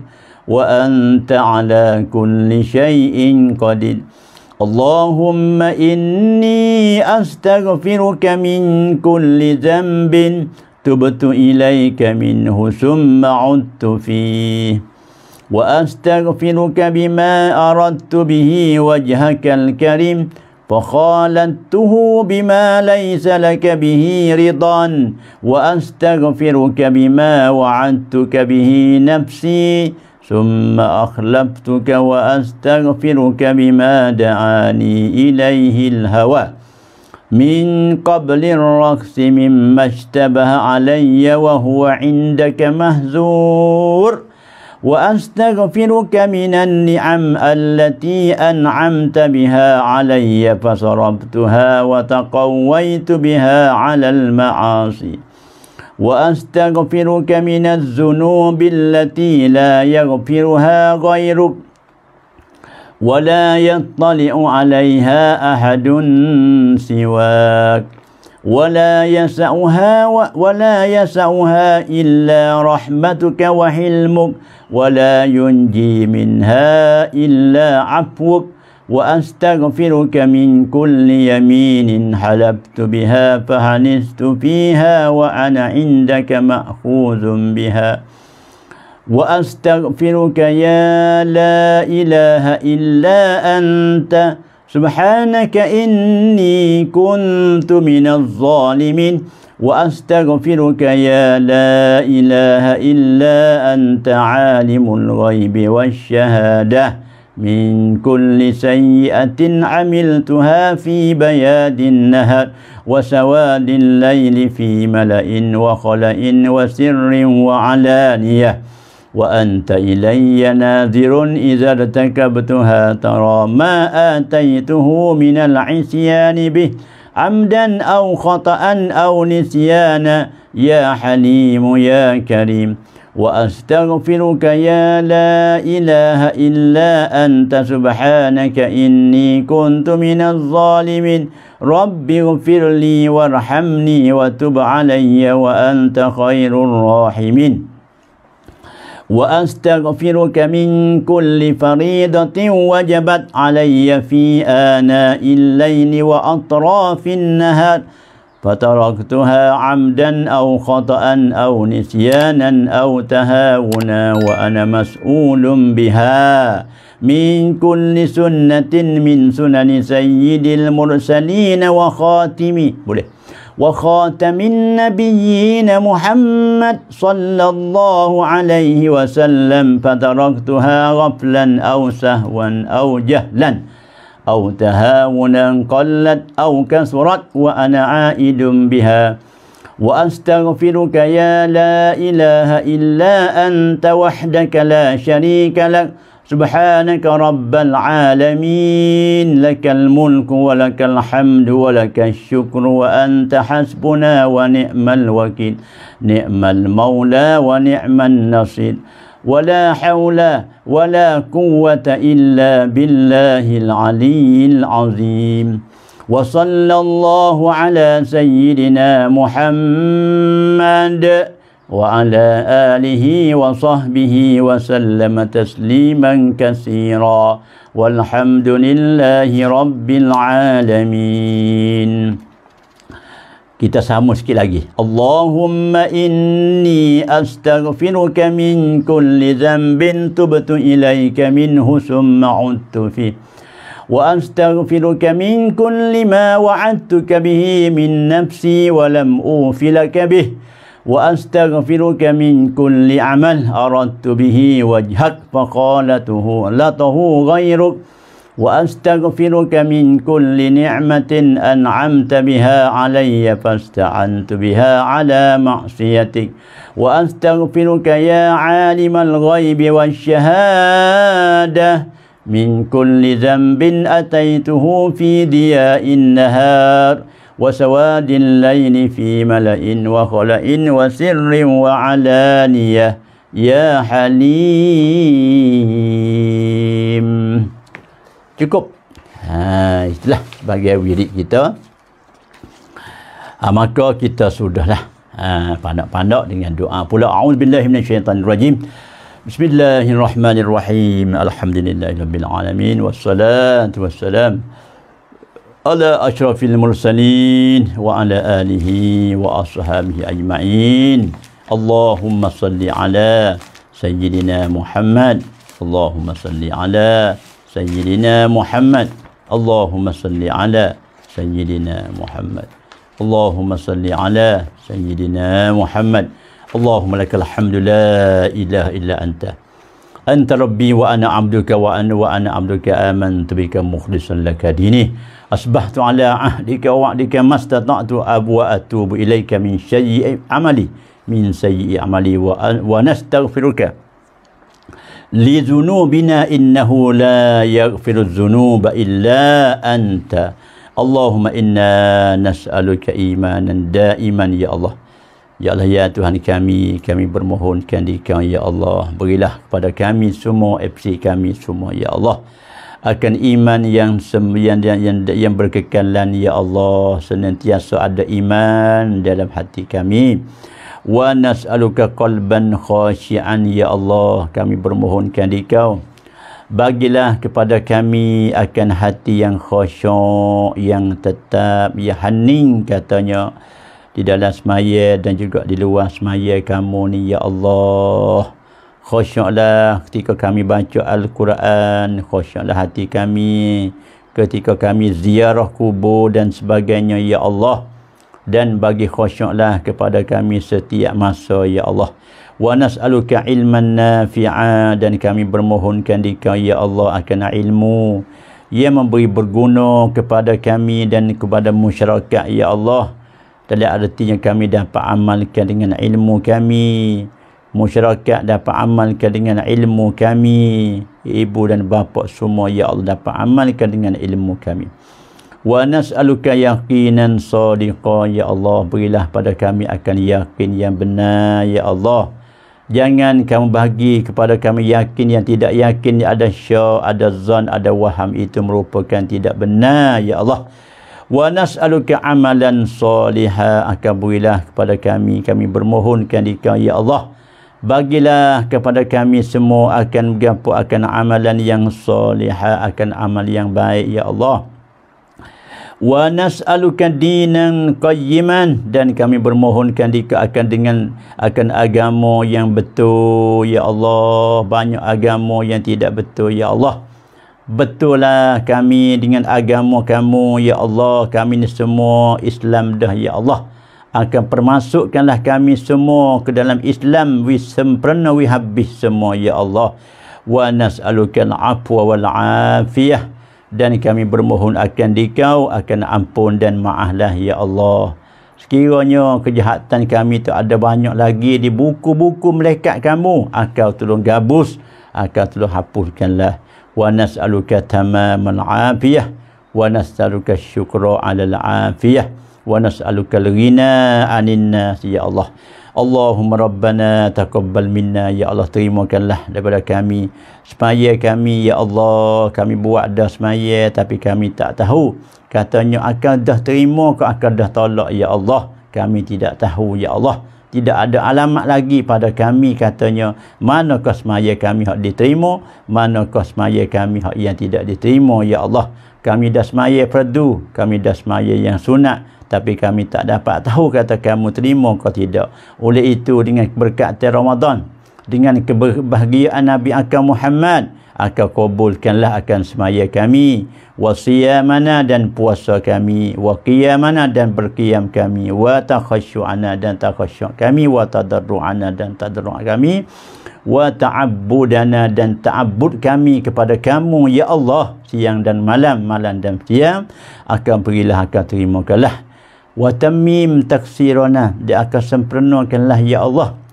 وأنت على كل شيء قدير. اللهم إني أستغفرك من كل ذنب تبت إليك منه ثم عدت فيه. وأستغفرك بما أردت به وجهك الكريم فخالدته بما ليس لك به رضا وأستغفرك بما وعدتك به نفسي ثم أخلفتك وأستغفرك بما دعاني إليه الهوى. من قبل الرقص مما اشتبه علي وهو عندك مهزور وأستغفرك من النعم التي أنعمت بها علي فصرفتها وتقويت بها على المعاصي. وأستغفرك من الذنوب التي لا يغفرها غيرك ولا يطلع عليها أحد سواك. ولا يسعها ولا يسعها الا رحمتك وحلمك ولا ينجي منها إلا عفوك وأستغفرك من كل يمين حلفت بها فهنست فيها وأنا عندك مأخوذ بها وأستغفرك يا لا إله إلا أنت سبحانك إني كنت من الظالمين وأستغفرك يا لا إله إلا أنت عالم الغيب والشهادة. من كل سيئة عملتها في بياد النهر وسواد الليل في ملأ وخلأ وسر وعلانية. وأنت إلي ناذر إذا ارتكبتها. ترى ما آتيته من العصيان به عمدا أو خطأ أو نسيانا. يا حليم يا كريم وأستغفرك يا لا إله إلا أنت. سبحانك إني كنت من الظالمين. رب اغفر لي وارحمني وتب علي وأنت خير الراحمين. واستغفرك من كل فريضه وجبت علي في اناء الليل واطراف النهار فتركتها عمدا او خطا او نسيانا او تهاونا وانا مسؤول بها من كل سنه من سنن سيد المرسلين وخاتم boleh وخاتم النبيين محمد صلى الله عليه وسلم فتركتها غفلا أو سهوا أو جهلا أو تهاونا قلت أو كثرت وأنا عائد بها. وأستغفرك يا لا إله إلا أنت وحدك لا شريك لك. سبحانك رب العالمين لك الملك ولك الحمد ولك الشكر وأنت حسبنا ونعم الوكيل. نعم المولى ونعم النصير. ولا حول ولا قوة إلا بالله العلي العظيم. وصلى الله على سيدنا محمد. وعلى آله وصحبه وسلم تسليما كثيرا والحمد لله رب العالمين Kita sama sikit lagi. Allahumma inni astaghfiruka min kulli dhanbin tubtu ilaika minhu summa udtu fi. Wa astaghfiruka min kulli ma wa'adtuka bihi min nafsi wa lam ufilaka bih. Astaghfiruka min kulli amal aradtu bihi wajhak faqalatuhu latahu ghayruk. وأستغفرك من كل نعمة أنعمت بها علي فاستعنت بها على معصيتك. وأستغفرك يا عالم الغيب والشهادة. من كل ذنب أتيته في ضياء النهار. وسواد الليل في ملأ وخلأ وسر وعلانية يا حليم cukup ha, itulah sebagai wirid kita ha, maka kita sudahlah ha, pandak-pandak dengan doa pula a'udzubillahi minasyaitanirrajim Bismillahirrahmanirrahim Alhamdulillahirabbil alamin wassalatu wassalam ala ashrafil mursalin wa ala alihi wa ashabihi ajma'in. Allahumma salli ala sayyidina Muhammad. Allahumma salli ala sayyidina Muhammad. Allahumma salli ala sayyidina Muhammad. Allahumma salli ala sayyidina Muhammad. Allahumma lakal hamdu la ilaha illa anta. Anta Rabbi wa ana abduka wa ana wa ana abduka aman tubika mukhlisan laka dini. Asbahtu ala ahdika wa adika mastata'tu abu wa atubu ilaika min syai'i amali. Min syai'i amali wa, wa nastaghfiruka. Li zunubina innahu la yaghfiru zunuba illa anta. Allahumma inna nas'aluka imanan da'iman ya Allah ya Tuhan kami kami bermohonkan di kau ya Allah. Berilah kepada kami semua FC kami semua ya Allah. Akan iman yang yang yang, yang berkekalan ya Allah. Senantiasa ada iman dalam hati kami. Wa nas'aluka qalban khashi'an ya Allah. Kami bermohonkan di kau bagilah kepada kami akan hati yang khusyuk yang tetap ya hening katanya di dalam semaya dan juga di luar semaya kamu ni ya Allah. Khusyuklah ketika kami baca al-Quran. Khusyuklah hati kami ketika kami ziarah kubur dan sebagainya ya Allah. Dan bagi khusyuklah kepada kami setiap masa ya Allah. Wa nas'aluka ilman nafi'a dan kami bermohonkan di kau ya Allah akan ilmu. Yang memberi berguna kepada kami dan kepada masyarakat ya Allah dalam artinya kami dapat amalkan dengan ilmu kami. Masyarakat dapat amalkan dengan ilmu kami. Ibu dan bapa semua ya Allah dapat amalkan dengan ilmu kami. Wa nas'aluka yaqinan sadiqa ya Allah berilah pada kami akan yakin yang benar ya Allah. Jangan kamu bagi kepada kami yakin yang tidak yakin. Ada sya ada zan ada waham itu merupakan tidak benar ya Allah wa nas'aluka amalan saliha akan berilah kepada kami kami bermohonkan di kau ya Allah. Bagilah kepada kami semua akan gapo akan amalan yang salihah akan amal yang baik ya Allah. Wa nas'aluka dinan qayyiman dan kami bermohonkan jika akan dengan akan agama yang betul ya Allah. Banyak agama yang tidak betul ya Allah betullah kami dengan agama kamu ya Allah kami ni semua Islam dah ya Allah akan permasukkanlah kami semua ke dalam Islam wi sempurna wi habis semua ya Allah wa nas'aluka al-afwa wal afiyah dan kami bermohon akan dikau akan ampun dan maaflah ya Allah Sekiranya kejahatan kami tu ada banyak lagi di buku-buku melekat kamu. Akal tolong gabus. Akal tolong hapuskanlah. Wa nas'aluka tamamal afiyah. Wa nas'aluka syukra alal afiyah. Wa nas'aluka al-ghina anin nas. Ya Allah. Allahumma Rabbana taqabbal minna ya Allah terimakanlah daripada kami semaya kami ya Allah kami buat dah semaya tapi kami tak tahu katanya akan dah terima ke akan dah tolak ya Allah kami tidak tahu ya Allah tidak ada alamat lagi pada kami katanya. Manakah semaya kami hak diterima? Manakah semaya kami hak yang tidak diterima? Ya Allah kami dah semaya fardu kami dah semaya yang sunat. Tapi kami tak dapat tahu kata kamu terima atau tidak. Oleh itu dengan berkat Ramadan dengan kebahagiaan Nabi akan Muhammad akan kabulkanlah akan semaya kami. Wasiyamana dan puasa kami. Wa qiyamana dan berqiyam kami. Wa takhasyu'ana dan takhasyuk kami. Wa tadarru'ana dan tadarru' kami. Wa ta'abbudana dan ta'abbud kami kepada kamu ya Allah siang dan malam malam dan siang. Akan perilah akan terimakanlah. Wa tamim taksirana dia akan sempurnakanlah ya Allah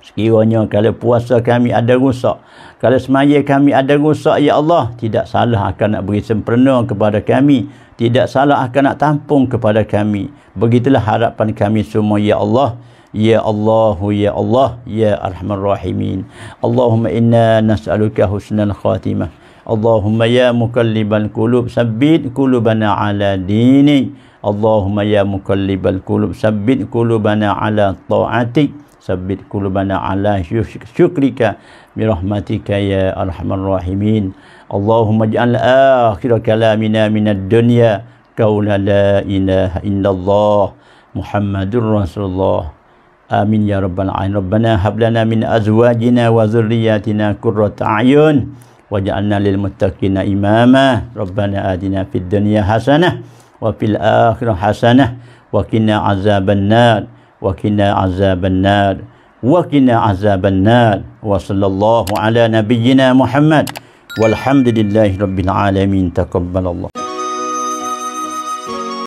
sekiranya kalau puasa kami ada rusak kalau semaya kami ada rusak ya Allah tidak salah akan nak beri sempurna kepada kami tidak salah akan nak tampung kepada kami begitulah harapan kami semua ya Allah Ya Allah, Ya Allah, Ya Arhamar Rahimin. Allahumma inna nas'aluka husnal khatimah. Allahumma ya mukallibal qulub, sabbit qulubana ala dinik. Allahumma ya muqallibal qulub sabbit qulubana ala ta'atik sabbit kulubana ala syukrika bi rahmatika ya arhamar rahimin. Allahumma ij'al akhir kalamina minad dunya qawla la ilaha illallah muhammadur rasulullah. Amin ya rabbal alamin. Rabbana hab lana min azwajina wa dhurriyyatina qurrata ayun waj'alna lil muttaqina imama. Rabbana atina fid dunya hasanah wa fil akhirati hasanah wa qina azaban nar وكنا عذاب النار وكنا عذاب النار وصلى الله على نبينا محمد والحمد لله رب العالمين تقبل الله